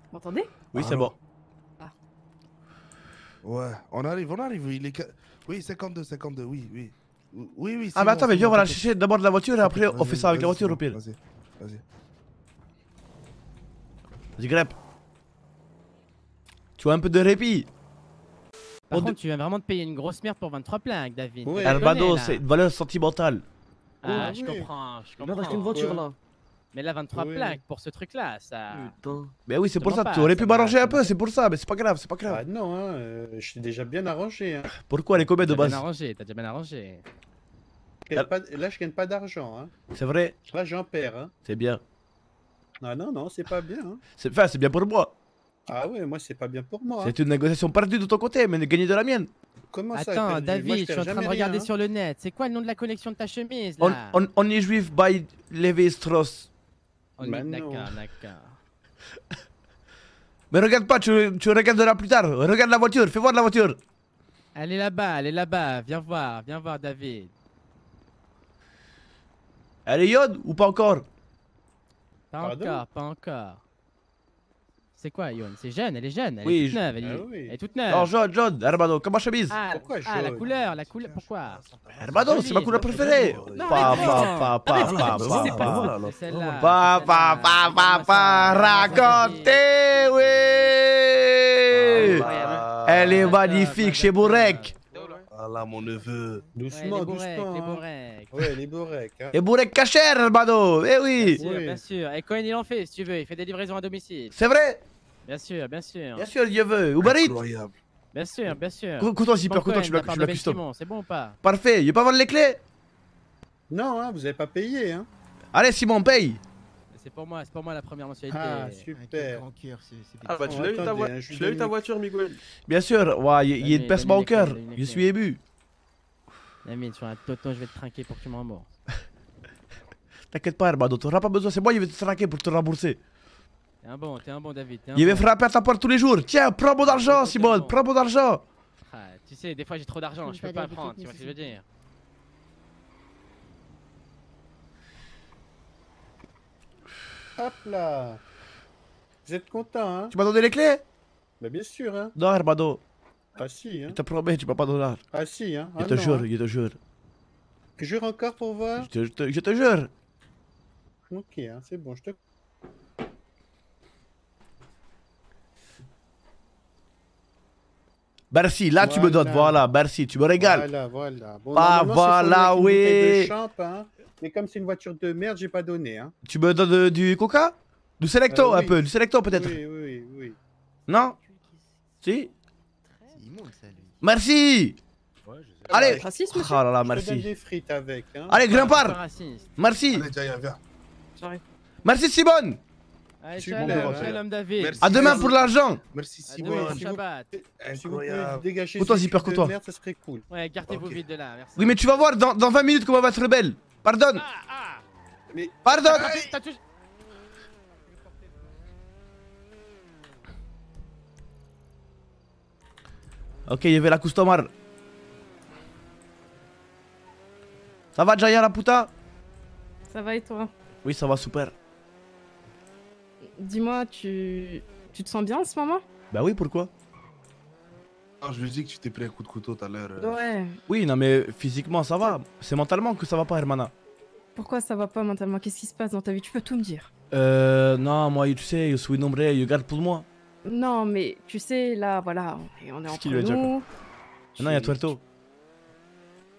Vous m'entendez? Oui, c'est bon. Ouais, on arrive, on arrive. Il est... Oui, 52, 52, oui, oui. Oui, oui. Ah, mais bon, attends, mais viens, on va la chercher d'abord de la voiture et après on fait ça avec la voiture au pire. Vas-y, vas-y. Vas-y, grep. Tu as un peu de répit Par On contre, tu viens vraiment de payer une grosse merde pour 23 plaques, David. Connais, là. c'est une valeur sentimentale. Ah, je oui. comprends, je comprends. rester une voiture, là. Mais là, 23 Oui. plaques pour ce truc-là, ça. Mais oui, c'est pour ça, tu aurais ça pu m'arranger un peu, c'est pour ça, mais c'est pas grave, c'est pas grave. Ah non, hein, euh, je suis déjà bien arrangé. Hein. Pourquoi elle est combien de T'as bien base arrangé, t'as déjà bien arrangé. Pas- Là, je gagne pas d'argent. Hein. C'est vrai, Là, j'en perds. Hein. c'est bien. Ah non, non, c'est pas bien. Hein. Enfin, c'est bien pour moi. Ah ouais, moi, c'est pas bien pour moi. hein. C'est une négociation perdue de ton côté, mais gagner de la mienne. Comment ça Attends, perdu Moi, David, je suis en train de regarder rien, hein. sur le net. C'est quoi le nom de la collection de ta chemise, On, là on, on est juif by Levi Strauss. On est Bah d'accord, d'accord. Mais regarde pas, tu, tu regarderas plus tard. Regarde la voiture, fais voir la voiture. Elle est là-bas, elle est là-bas. Viens voir, viens voir, David. Elle est yod ou pas encore? Pas Pardon? encore, pas encore. C'est quoi, Yon C'est jeune, elle est jeune. Elle Oui, est toute je- neuve. Elle, est- Ah oui. elle est toute neuve. Non, jaune, jaune, Herbado, comme ma chemise. Ah, Pourquoi ah, la couleur, la couleur, pourquoi? Herbado, c'est ma couleur préférée. Non, Pa, arrête, pa, non. pa, pa, Arrête, pa, c'est pa, pas pa. ça, c'est celle-là, Pa, c'est pa, celle-là. pa, pa, pa, racontez, oui. Elle est magnifique chez Bourek. Ah là, mon neveu. Doucement, Ouais, les bourrecs, doucement. les hein. bourrecs. Ouais, les. Hein. Et Bourek cacher, Herbado, eh oui. Bien sûr, bien sûr. Et Cohen, il en fait, si tu veux. Il fait des livraisons à domicile. C'est vrai Bien sûr, bien sûr. Bien sûr, Dieu veut. Eats Incroyable. Bien sûr, bien sûr. Content, super content, tu l'as custom. C'est bon ou pas? Parfait, il peut pas vendre les clés? Non, hein, vous avez pas payé. Hein. Allez, Simon, paye. C'est pour moi, c'est pour moi la première mensualité. Ah, super. Ah bah tu l'as eu ta, Attendez, voi- hein, je tu l'as eu ta voiture, Miguel? Bien sûr, ouais, il au donne-lui les cœur. Je suis ému. Amine, sur un toto, je vais te trinquer pour que tu me rembourses. [laughs] T'inquiète pas, Herbado, t'auras pas besoin, c'est moi, il va te traquer pour te rembourser. T'es un bon, t'es un bon, David. t'es un Il va frapper à ta porte tous les jours. Tiens, prends mon argent, T'es Simone, bon. prends mon argent. Ah, tu sais, des fois j'ai trop d'argent, je peux pas prendre, tu vois ce que je veux dire? Hop là. Vous êtes content, hein? Tu m'as donné les clés? Bah bien sûr, hein. Non, Herbado, Ah si, hein. je te promets, tu m'as pas donné. Ah si, hein. Je Ah te non, jure, hein. je te jure. Que jure encore pour voir? Je te, je te- je te jure. Ok, hein, c'est bon, je te... Merci, là tu me donnes, Voilà. merci, tu me régales. Voilà, voilà. Bon, Ah, voilà, oui. champ, hein. Mais comme c'est une voiture de merde, j'ai pas donné, hein. Tu me donnes euh, du coca? Du Selecto Euh, un peu, du Selecto peut-être Oui, oui, oui. Non? Si? Merci Allez Raciste, Oh là là, Je te donne merci. des frites avec, hein. Allez, grimpard. Merci Allez, viens. J'arrive. Merci Simone Allez, Super, shalom, David. Merci. À demain pour l'argent Merci, À demain, Simone. bon Shabbat. Si vous pouvez Incroyable. truc de couteau. merde, ça serait cool. Ouais, gardez-vous Ok. vite de là, merci. Oui mais tu vas voir dans, dans 20 minutes comment va être rebelle Pardonne Mais... Pardon T'as touché- Ok, il y avait la customar. Ça va, Jaya, la puta? Ça va et toi? Oui, ça va super. Dis-moi, tu... tu te sens bien en ce moment? Bah oui, pourquoi? Non, je lui dis que tu t'es pris un coup de couteau tout à l'heure. euh. Ouais. Oui, non, mais physiquement, ça va. C'est mentalement que ça va pas, Hermana. Pourquoi ça va pas mentalement? Qu'est-ce qui se passe dans ta vie? Tu peux tout me dire. Euh, non, moi, tu sais, je suis nombreux, je garde pour moi. Non, mais tu sais, là, voilà, on est, a dit, nous. Non, il y a Tuerto.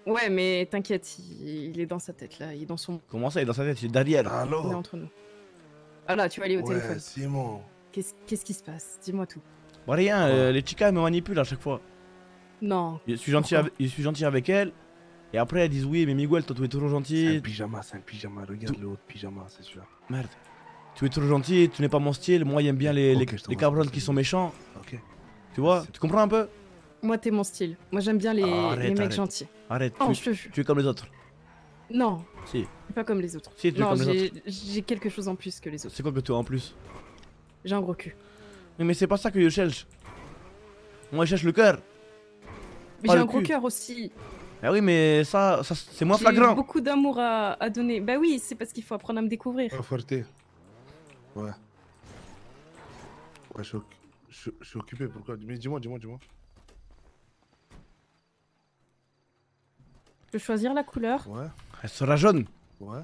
Ouais, mais t'inquiète, il, il est dans sa tête là, il est dans son. Comment ça, il est dans sa tête? Il est derrière. On est entre nous. Ah là, tu vas aller au Ouais, téléphone. Simon. Qu'est-ce qu'est-ce qui se passe? Dis-moi tout. Bah, rien, euh, les chicas elles me manipulent à chaque fois. Non. Je suis gentil, avec, je suis gentil avec elles. Et après, elles disent oui, mais Miguel, toi, tu es trop C'est gentil. un pyjama, c'est un pyjama. Regarde le haut de pyjama, c'est sûr. Merde. Tu es trop gentil, tu n'es pas mon style. Moi, j'aime bien les, les, Ok, je te les vois, cabrones qui sont méchants. Ok. Tu vois Tu comprends un peu? Moi, t'es mon style. Moi, j'aime bien les, Ah, arrête, les mecs arrête. gentils. Arrête, Oh, je tu es comme les autres. Non, Si. je suis pas comme les autres. Si, tu es non, comme les j'ai j'ai quelque chose en plus que les autres. C'est quoi que as en plus? J'ai un gros cul. Mais, mais c'est pas ça que je cherche. Moi, je cherche le cœur. Mais j'ai un gros cœur aussi. Ah oui, mais ça, ça c'est moins J'ai flagrant. beaucoup d'amour à, à donner. Bah oui, c'est parce qu'il faut apprendre à me découvrir. Oh, Fuerte. Ouais. Ouais, je suis occupé. Pourquoi? Mais dis-moi, dis-moi, dis-moi. Je peux choisir la couleur. Ouais. Elle sera jaune. Ouais.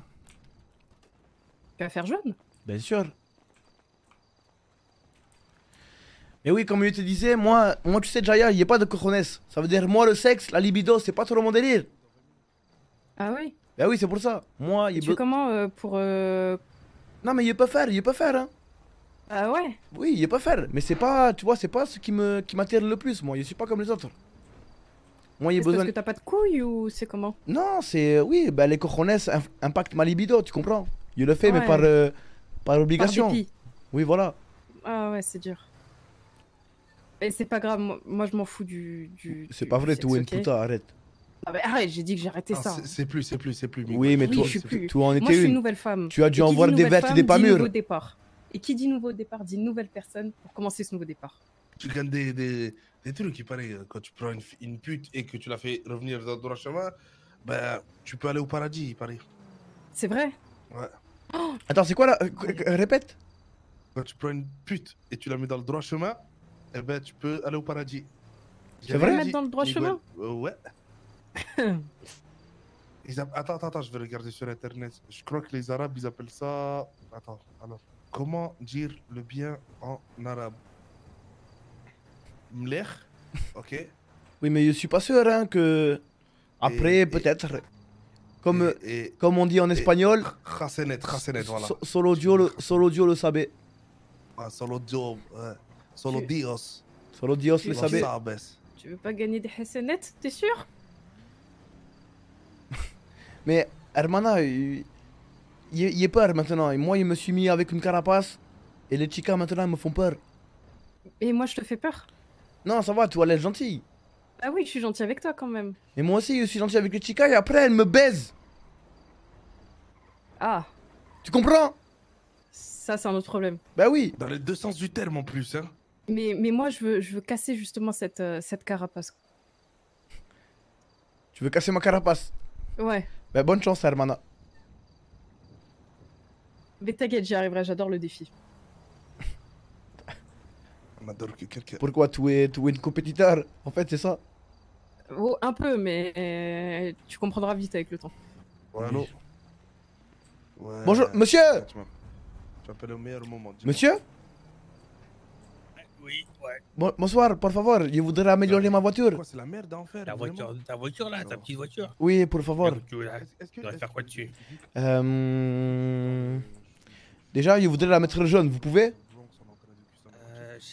Tu vas faire jaune? Bien sûr. Mais oui, comme je te disais, moi, moi tu sais, Jaya, il n'y a pas de cojones. Ça veut dire, moi, le sexe, la libido, c'est pas trop mon délire. Ah oui? Bah oui, c'est pour ça. Moi, il Tu comment euh, pour. euh, Non, mais il peut faire, il peut faire, hein. Ah ouais? Oui, il peut faire. Mais c'est pas, tu vois, c'est pas ce qui me qui m'attire le plus, moi. Je suis pas comme les autres. Moi, besoin. parce que t'as pas de couilles ou c'est comment Non, c'est. Oui, bah les cojones impactent ma libido, tu comprends Je le fais, mais par, euh, par obligation. oui, voilà. Ah ouais, c'est dur. Et c'est pas grave, moi, moi, je m'en fous du. du C'est du pas vrai, tu es une puta, arrête. Ah bah arrête, j'ai dit que j'ai arrêté Ah, ça. c'est- hein. C'est plus, c'est plus, c'est plus. Miguel. Oui, mais Oui, toi, je suis plus. toi en Moi, étais je suis une. une nouvelle femme. Tu as dû en voir des vertes et des pas mûres. nouveau départ. Et qui dit nouveau départ dit nouvelle personne pour commencer ce nouveau départ. Tu gagnes des, des, des trucs qui paraît euh, quand tu prends une, une pute et que tu la fais revenir dans le droit chemin, ben tu peux aller au paradis, il paraît. C'est vrai? Ouais. Attends, c'est quoi là? Euh, qu- Répète Quand tu prends une pute et tu la mets dans le droit chemin, eh ben tu peux aller au paradis. C'est vrai? Mettre dans le droit chemin? Euh, Ouais. [coughs] Ils Attends, attends, attends, je vais regarder sur internet. Je crois que les arabes ils appellent ça. Attends, alors. Comment dire le bien en arabe? Mlech Ok. Oui, mais je suis pas sûr, hein, que. Après, peut-être. Comme, et- comme on dit en espagnol. Chasenet, chasenet, voilà. so- solo, Dios lo, solo Dios lo sabe. Ah, solo Dios. ouais. Solo Tu- Dios. Solo Dios Tu- le sabe. Tu veux pas gagner des hassanettes, t'es sûr? [laughs] Mais Hermana, il, il, est peur maintenant. Et moi, il me suis mis avec une carapace. Et les chicas maintenant, elles me font peur. Et moi, je te fais peur Non, ça va, tu as l'air gentil. Ah oui, je suis gentil avec toi quand même. Mais moi aussi, je suis gentil avec les chicas. Et après, elles me baisent. Ah, Tu comprends? Ça, c'est un autre problème. Bah oui. Dans les deux sens du terme en plus, hein. Mais, mais moi, je veux, je veux casser justement cette, euh, cette carapace. Tu veux casser ma carapace? Ouais. Bah bonne chance, Hermana. Mais t'inquiète, j'y arriverai, j'adore le défi. On adore que quelqu'un. Pourquoi tu es, tu es une compétiteur? En fait, c'est ça. Oh, un peu, mais euh, tu comprendras vite avec le temps. Ouais, allô? Ouais. Bonjour, monsieur Tu m'appelles- tu m'appelles au meilleur moment. dis-moi. Monsieur? Oui, ouais. Bon- Bonsoir, por favor. Je voudrais améliorer ma voiture. C'est la merde à en faire Ta voiture, ta voiture là, ta petite voiture. Oui, por favor. Tu voudrais faire quoi dessus? Euh... Déjà, je voudrais la mettre jaune, vous pouvez?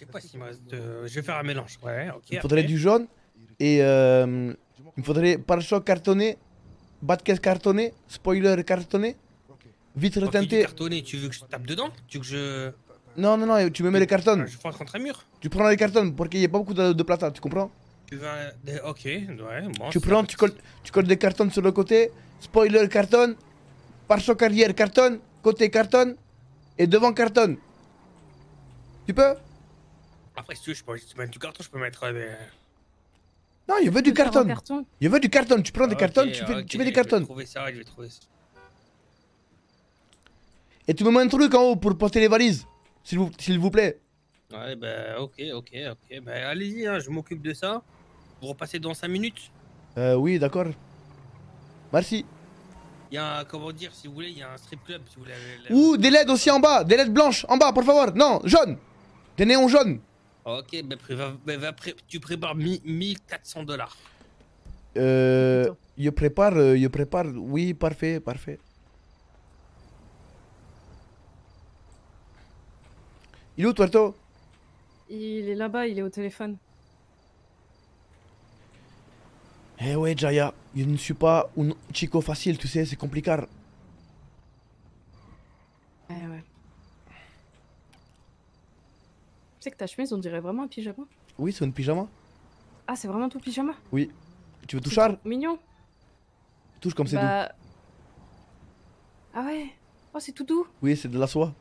Sais pas s'il me reste. euh, Je vais faire un mélange. Ouais, ok. Il me faudrait après. du jaune et euh, il me faudrait pare-choc cartonné, bas de caisse cartonné, spoiler cartonné, vitre dis teintée. cartonné, tu veux que je tape dedans? Tu veux que je. Non, non, non, tu me mets les cartons. Je prends contre un mur? Tu prends les cartons parce qu'il n'y a pas beaucoup de, de plata, tu comprends? Tu veux un- Ok, ouais, bon. Tu prends, tu colles, tu colles des cartons sur le côté, spoiler carton, pare-choc arrière cartonne, côté cartonne et devant cartonne. Tu peux? Après, si tu veux, je peux je peux mettre du carton, je peux mettre. euh, des- Non, il veut du carton. carton. Il veut du carton. Tu prends des Ok, cartons, tu, fais, tu mets des Je cartons. vais trouver ça, je vais trouver ça. Et tu me mets un truc en haut pour porter les valises. S'il vous, s'il vous plaît. Ouais, bah, ok, ok, ok. Bah, allez-y, hein, je m'occupe de ça. Vous repassez dans 5 minutes. Euh, oui, d'accord. Merci. Il y a un, comment dire, si vous voulez, il y a un strip club. Si vous voulez, Ouh, des LED aussi en bas. Des LED blanches en bas, por favor. Non, jaune. Des néons jaunes. Ok, bah, pré- va- bah, va pré- tu prépares mi- 1400 dollars. Euh, je prépare, euh, je prépare. Oui, parfait, parfait. Il est où, Tuerto Il est là-bas, il est au téléphone. Eh ouais, Jaya, je ne suis pas un chico facile, tu sais, c'est compliqué. Ouais, ouais. Tu sais que ta chemise, on dirait vraiment un pyjama. Oui, c'est un pyjama. Ah, c'est vraiment tout pyjama Oui. Tu veux toucher Mignon. Touche comme c'est doux. bah... Ah ouais Oh, c'est tout doux Oui, c'est de la soie.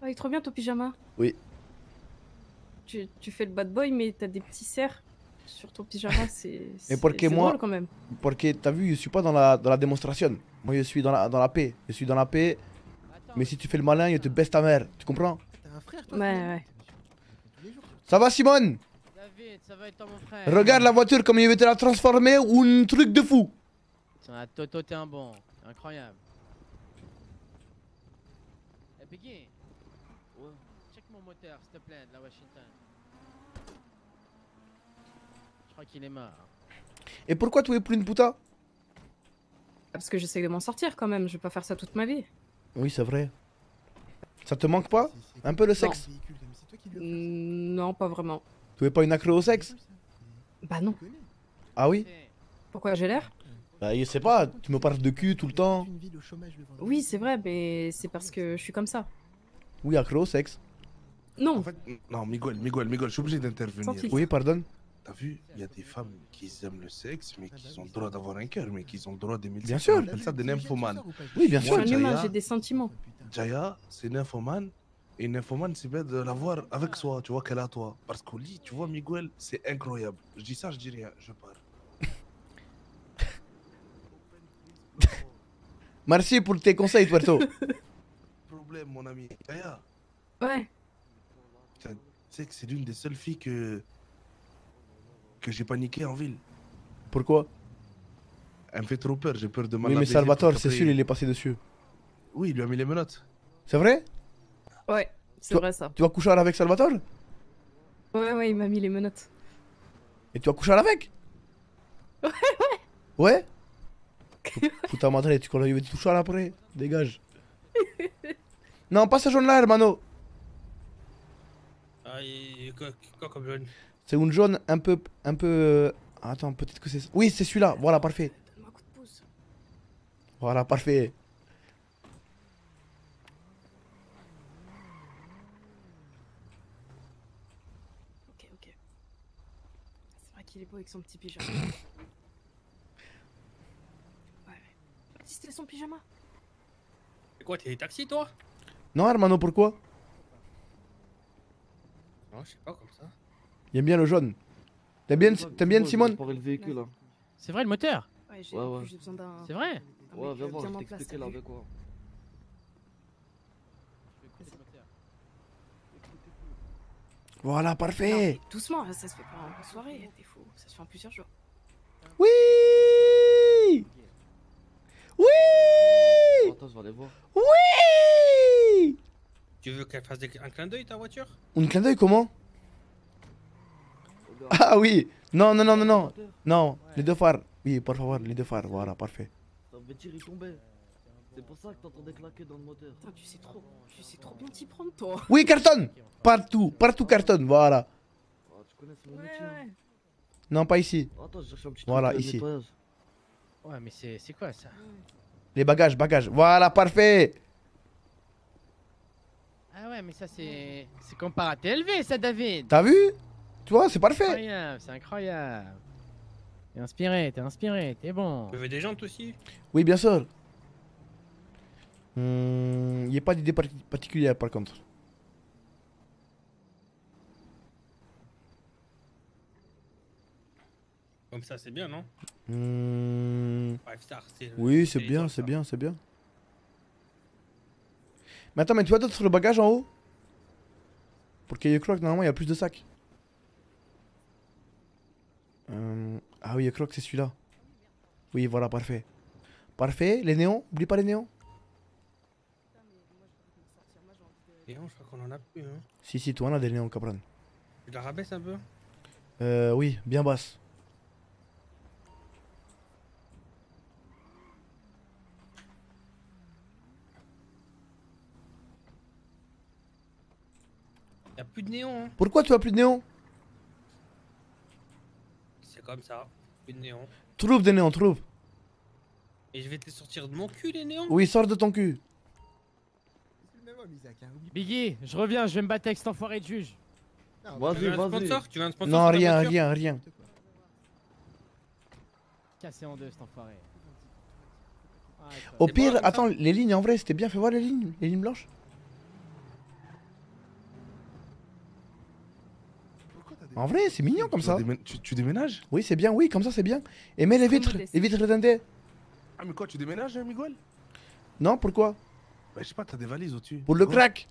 Oh, il est trop bien ton pyjama. Oui. Tu, tu fais le bad boy, mais t'as des petits cerfs sur ton pyjama, [laughs] c'est. Moi, drôle, quand même. parce que t'as vu, je suis pas dans la, dans la démonstration. Moi, je suis dans la, dans la paix. Je suis dans la paix. Mais si tu fais le malin, je te baisse ta mère. Tu comprends? Ouais, ouais. Ça va, Simone? David, ça va et toi, mon frère? Regarde la voiture comme il veut te la transformer ou un truc de fou. Tiens, Toto, t'es un bon. Incroyable. Eh, Peggy Check mon moteur, s'il te plaît, de la Washington. Je crois qu'il est mort. Et pourquoi tu es plus une puta Parce que j'essaie de m'en sortir quand même, je vais pas faire ça toute ma vie. Oui, c'est vrai. Ça te manque pas? Un peu le sexe? Mm, Non, pas vraiment. Tu es pas une accro au sexe? Bah non. Ah oui? Pourquoi j'ai l'air? Bah, je sais pas, tu me parles de cul tout le temps. Oui, c'est vrai, mais c'est parce que je suis comme ça. Oui, accro au sexe. Non. En fait, non, Miguel, Miguel, Miguel, je suis obligé d'intervenir. Oui, pardon. T'as vu, il y a des femmes qui aiment le sexe, mais qui ont le droit d'avoir un cœur, mais qui ont le droit d'aimer le Bien sûr. On appelle ça des nymphomanes. Oui, bien Je suis Moi, un humain, Jaya- j'ai des sentiments. Jaya, c'est nymphomane. Et une nymphomane, c'est bien de l'avoir avec soi, tu vois, qu'elle a à toi. Parce qu'au lit, tu vois, Miguel, c'est incroyable. Je dis ça, je dis rien, je pars. [laughs] Merci pour tes conseils, Tuerto. [laughs] Problème, mon ami. Jaya, Ouais. tu sais que c'est l'une des seules filles que. que j'ai paniqué en ville. Pourquoi? Elle me fait trop peur, j'ai peur de mal Oui, mais Salvatore, c'est sûr, il est passé dessus. Oui, il lui a mis les menottes. C'est vrai? Ouais, c'est vrai ça. Tu vas coucher avec Salvatore Ouais, ouais, il m'a mis les menottes. Et tu vas coucher avec Ouais, Ouais Puta [laughs] madre, tu veut te toucher après Dégage. [laughs] non, pas ce jaune-là, hermano. Ah, et quoi, quoi comme jaune? C'est une jaune un peu. Un peu. euh, Attends, peut-être que c'est. Oui, c'est celui-là. Voilà, parfait. Voilà, parfait. Ok, ok. C'est vrai qu'il est beau avec son petit pyjama. [coughs] ouais, ouais. Si c'était son pyjama. C'est quoi, t'es taxi toi? Non, hermano, pourquoi? Non, je sais pas, comme ça. Il aime bien le jaune. T'aimes bien, t'aimes bien Simone le véhicule. hein. C'est vrai le moteur? Ouais, j'ai Ouais, besoin d'un. C'est vrai? Ouais, viens voir, je t'expliquerai t'as là avec quoi. Voilà, parfait. mais doucement, ça se fait pas en soirée, t'es. Ça se fait en plusieurs jours. Oui Oui. Oui Tu veux qu'elle fasse des- un clin d'œil ta voiture? Un clin d'œil comment? Ah oui Non, non, non, non, non. Non, les deux phares. Oui, por favor, les deux phares. Voilà, parfait. Ton voiture il tombait. C'est pour ça que t'entendais claquer dans le moteur. Putain, tu sais trop, tu sais trop bien t'y prendre, toi. Oui, cartonne Partout, partout cartonne, voilà. Ah, tu connais ce Ouais, métier hein. ouais. Non, pas ici. Attends, un petit Voilà, truc ici. Ouais, mais c'est c'est quoi ça Les bagages, bagages. Voilà, parfait. Ah ouais, mais ça c'est. C'est comparé à TLV ça, David T'as vu? Tu vois, c'est parfait. Incroyable, c'est incroyable. T'es inspiré, t'es inspiré, t'es bon. Tu veux des jantes aussi? Oui, bien sûr. Il n'y a pas d'idée parti- particulière par contre. Comme ça, c'est bien, non Hmm, Five. Oui, c'est bien, c'est bien, c'est bien. Mais attends, mais tu vois d'autres sur le bagage en haut? Pour qu'il y ait Croc, normalement il y a plus de sacs. Euh, Ah oui, Croc, c'est celui-là. Oui, voilà, parfait. Parfait, les néons, oublie pas les néons. On, je crois qu'on en a plus, hein. Si, si, toi, on a des néons, Capran. Tu la rabaisses un peu? Euh, oui, bien basse. Y'a plus de néon, hein. Pourquoi tu as plus de néons C'est comme ça. Plus de néon. Trouve des néons, trouve. Et je vais te les sortir de mon cul, les néons Oui, sors de ton cul. Biggie, je reviens, je vais me battre avec cet enfoiré de juge. Tu veux un sponsor? Tu veux un sponsor Non, rien, rien, rien. Cassé en deux cet enfoiré. Au pire, attends, les lignes en vrai, c'était bien. Fais voir les lignes, les lignes blanches? En vrai, c'est mignon comme ça. Tu, tu déménages? Oui, c'est bien, oui, comme ça c'est bien. Et mets les vitres, les vitres teintées. Ah, mais quoi, tu déménages, hein, Miguel? Non, pourquoi? Bah, je sais pas, t'as des valises au-dessus. Pour le crack.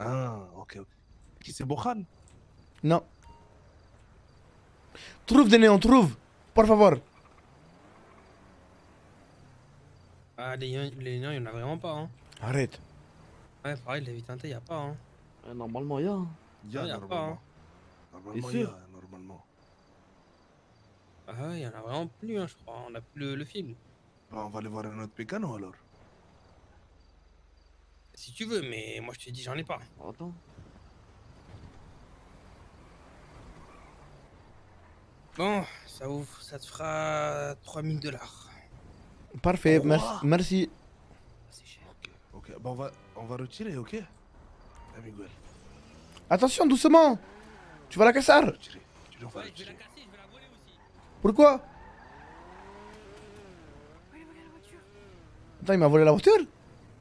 Ah, ok, ok. Qui c'est Bohan Non. Trouve des néons, trouve. Por favor. Ah, les néons, les néons, il y en a vraiment pas, hein. Arrête. Ouais, pareil, les vitantés, y a pas, hein. normalement, y a. hein. Y a, y a pas, hein. Normalement, T'es y a, normalement. Ah ouais, y en a vraiment plus, hein, je crois. On a plus le, le film. Bah, on va aller voir un autre Pécano alors. Si tu veux, mais moi je te dis, j'en ai pas. Attends. Bon, ça ouvre, ça te fera 3000 dollars. Parfait, Quoi merci. merci. Ok, bah, on va, on va retirer, ok? Ah, Miguel. Attention, doucement. Tu vas la casser. Pourquoi? Attends, il m'a volé la voiture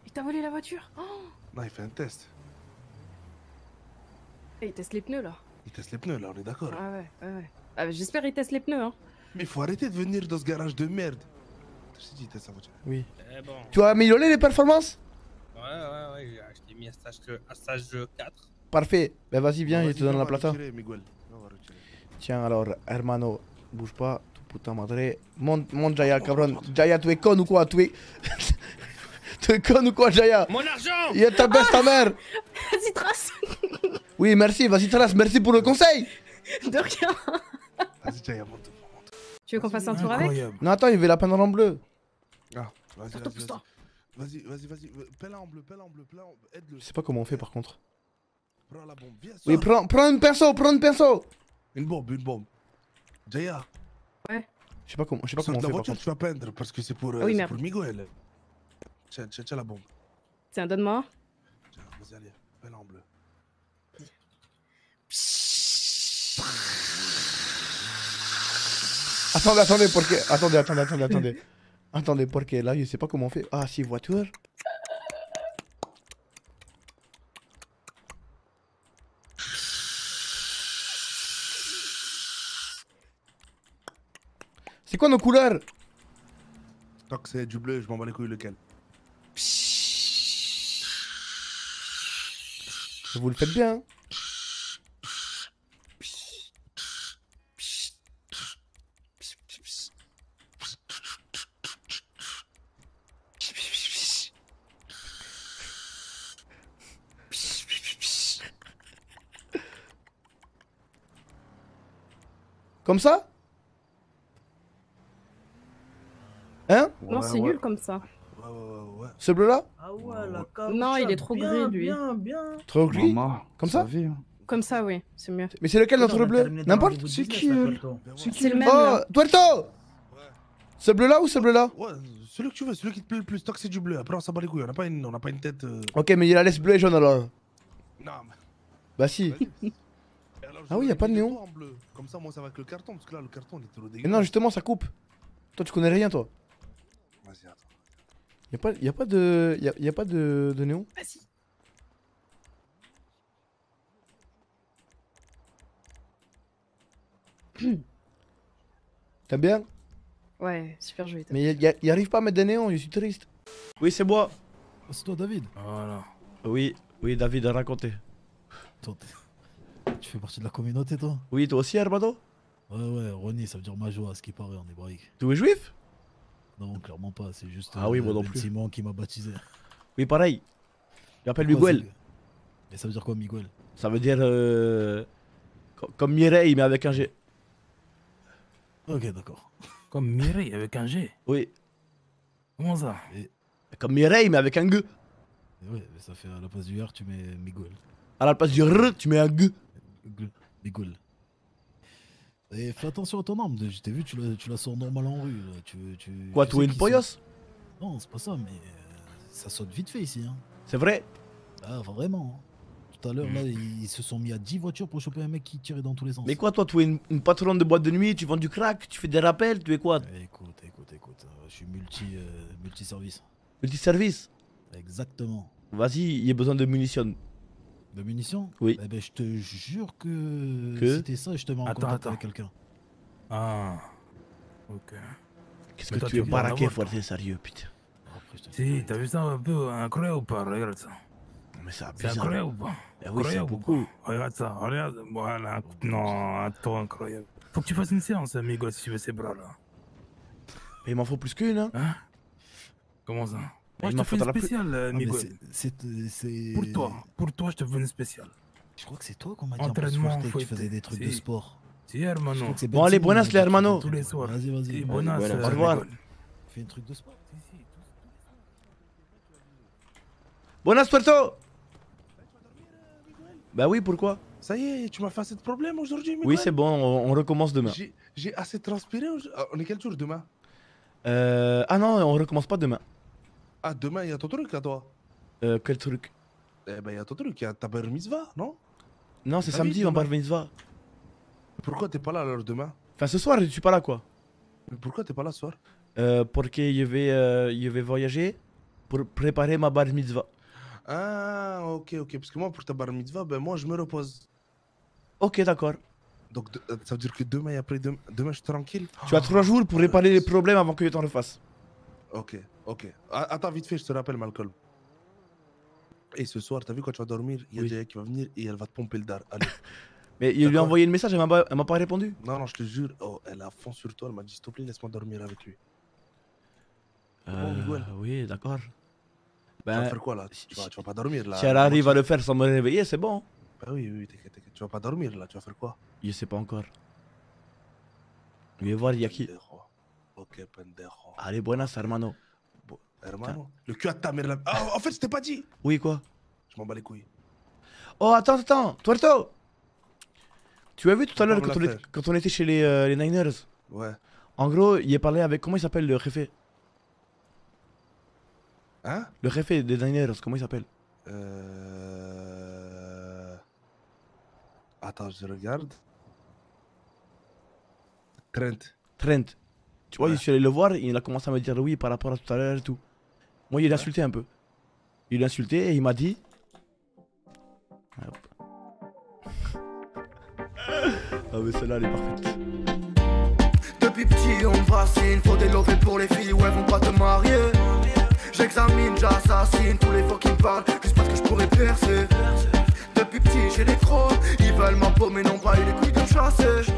Il t'a volé la voiture oh Non, il fait un test. Et il teste les pneus là. Il teste les pneus, là, on est d'accord. Ah ouais, ouais, ouais. Ah, bah, J'espère qu'il teste les pneus, hein. Mais il faut arrêter de venir dans ce garage de merde. Je t'ai dit, il teste sa voiture. Oui. Eh bon. Tu as amélioré les performances? Ouais, ouais, ouais, j'ai acheté mis un stage, un stage 4. Parfait. Ben vas-y, viens, il te donne on la plata. Tiens alors, hermano, bouge pas, tu puta madre. Monte, monte Jaya, cabron. Jaya, tu es con ou quoi? Tu es. [laughs] tu es con ou quoi, Jaya? Mon argent Il ta baisse ta mère [laughs] Vas-y, trace [laughs] Oui, merci, vas-y, trace, merci pour le conseil De rien Vas-y, Jaya, monte. Tu veux qu'on fasse un tour avec? Non, attends, il veut la peine en bleu. Ah, vas-y, vas-y. Vas-y, vas-y, vas-y. Pelle en bleu, pelle en bleu, pelle en bleu. Aide-le. Je sais pas comment on fait par contre. Prends la bombe, viens, Oui, sors. prends, prends une pinceau, prends une pinceau Une bombe, une bombe. Jaya, Ouais. Je sais pas comment, je sais pas comment on la fait par voiture, tu vas peindre parce que c'est pour, euh, Ah oui, c'est merde. pour Miguel. Tiens, tiens, tiens la bombe. Tiens, donne-moi. Tiens, vas-y, allez, pelle en bleu. Attendez, attendez, pour que... Attendez, attendez, attendez, attendez. Attendez, pour que là, je sais pas comment on fait. Ah, si, voiture. Quoi nos couleurs Tant que c'est du bleu, je m'en bats les couilles lequel. Vous le faites bien. hein Comme ça Hein Non, c'est nul comme ça. Ce bleu là Ah ouais, la Non, il est trop bien, gris, lui. Bien, bien. Trop gris Maman, Comme ça Comme ça, oui, c'est mieux. Mais c'est lequel on a bleu N'importe C'est qui. C'est le même, Oh. Tuerto Ce bleu là ou ce bleu là Ouais, celui que tu veux, celui qui te plaît le plus. Tant que c'est du bleu, après on s'en bat les couilles. On n'a pas, une- pas une tête. euh, Ok, mais il la laisse bleu et jaune alors. Non, mais. Bah si. [laughs] Ah oui, y a pas de néon. en bleu. Comme ça, moi, ça va avec le carton. Parce que là, le carton, il est trop Mais dégueu. non, justement, ça coupe. Toi, tu connais rien, toi. Vas-y, attends. Y'a pas, y a pas de. Y a, y a pas de, de néon? Vas-y. T'aimes bien? Ouais, super joli. Mais y, a- y arrive pas à mettre des néons, je suis triste. Oui, c'est moi. C'est toi, David Voilà. Oui, oui, David a raconté. Toi, Tu fais partie de la communauté, toi? Oui, toi aussi, Armando? Ouais, ouais, Ronnie, ça veut dire Majo, à ce qui paraît, en hébraïque. Tu es juif? Non, clairement pas, c'est juste. Ah oui, moi non Ben plus. Simon qui m'a baptisé. Oui, pareil. Je m'appelle Miguel. Mais ça veut dire quoi, Miguel? Ça veut dire. euh, co- Comme Mireille, mais avec un G. Ok, d'accord. Comme Mireille avec un G. Oui. Comment ça? Comme Mireille, mais avec un G. Ouais, mais ça fait à la place du R, tu mets Miguel. À la place du R, tu mets un G. Miguel. Et fais attention à ton arme, je t'ai vu, tu la, tu la sors normal en rue. Là. Tu, tu, Quoi, tu toi, sais une poyos sont- Non, c'est pas ça, mais euh, ça saute vite fait ici. Hein. C'est vrai? Ah, vraiment. hein. Tout à l'heure, là, ils, se sont mis à 10 voitures pour choper un mec qui tirait dans tous les sens. Mais quoi, toi, tu es une, une patronne de boîte de nuit, tu vends du crack, tu fais des rappels, tu es quoi? Écoute, écoute, écoute, euh, je suis multi, euh, multi-service. Multiservice? Exactement. Vas-y, il y a besoin de munitions. De munitions Oui. Eh ben, je te jure que, t'es ça, je te mets en Attends, contact attends. avec quelqu'un. Ah. Ok. Qu'est-ce que toi, tu es baraqué, être sérieux, putain. Si, t'as vu ça un peu incroyable ou pas Regarde ça. Mais c'est C'est incroyable ou pas? Eh oui, c'est beaucoup. pas? Regarde ça, regarde. Voilà. Non, attends, incroyable. Faut que tu fasses une séance, amigo, si tu veux ces bras-là. Mais il m'en faut plus qu'une, hein? Comment ça? Moi, je te fais une spéciale, Ah, Miguel. Pour toi, pour toi, je te fais une spéciale. Je crois que c'est toi qu'on m'a dit Entraînement que tu faisais des trucs de sport. Si, hermano. Je crois que c'est Bon, allez, buenas, les hermanos. Tous les soirs. Vas-y, vas-y. Buenas, euh, Au revoir. Miguel. Fais un truc de sport. Buenas, tuerto Bah oui, pourquoi? Ça y est, tu m'as fait assez de problèmes aujourd'hui, Oui, c'est bon, on, on recommence demain. J'ai- assez transpiré. aujourd'hui. On est quel jour demain? Euh... Ah non, on recommence pas demain. Ah, demain, il y a ton truc à toi. Euh, quel truc? Eh ben, il y a ton truc, il y a ta bar mitzvah, non? Non, c'est Ah samedi, demain. bar mitzvah. Pourquoi t'es pas là alors demain? Enfin, ce soir, je suis pas là, quoi. Mais pourquoi t'es pas là ce soir? Euh, parce que je vais, euh, je vais voyager pour préparer ma bar mitzvah. Ah, ok, ok. Parce que moi, pour ta bar mitzvah, ben moi, je me repose. Ok, d'accord. Donc, euh, ça veut dire que demain et après demain, demain je suis tranquille? Tu as trois jours pour réparer les problèmes avant que je t'en refasse. Ok, ok. Attends, vite fait, je te rappelle, Malcolm. Et ce soir, t'as vu quand tu vas dormir, il y a Oui. Jaya qui va venir et elle va te pomper le dar. Allez. [laughs] Mais il lui a envoyé le message, elle m'a pas, elle m'a pas répondu. Non, non, je te jure, oh, elle a fond sur toi. Elle m'a dit, s'il te plaît, laisse-moi dormir avec lui. Euh, oui, d'accord. tu vas Ben, faire quoi là? Tu vas, tu vas pas dormir là? si elle arrive à le faire sans me réveiller, c'est bon. Bah oui, oui, t'inquiète, t'inquiète. Tu vas pas dormir là, tu vas faire quoi? Je sais pas encore. Je vais voir, il y a qui. Ok, pendejo. Allez, buenas, hermano. Hermano? Le cul à ta mère là. Ah, en fait, je t'ai pas dit. Oui, quoi? Je m'en bats les couilles. Oh, attends, attends, Tuerto Tu as vu tout à l'heure quand, la on est- faire. quand on était chez les, euh, les Niners? Ouais. En gros, il a parlé avec. Comment il s'appelle le réfé? Hein? Le réfé des Niners, comment il s'appelle? Euh... Attends, je regarde. Trent. Trent. Tu vois, Ouais. je suis allé le voir et il a commencé à me dire oui par rapport à tout à l'heure et tout. Moi, il l'a insulté un peu. Il l'a insulté et il m'a dit. Hop. ah, mais celle-là, elle est parfaite. Depuis petit on me fascine Faut des lovés pour les filles ou elles vont pas te marier J'examine, j'assassine tous les fois qui me parlent Juste parce que je pourrais percer Depuis petit j'ai des crocs Ils veulent ma peau mais n'ont pas eu les couilles de me chasser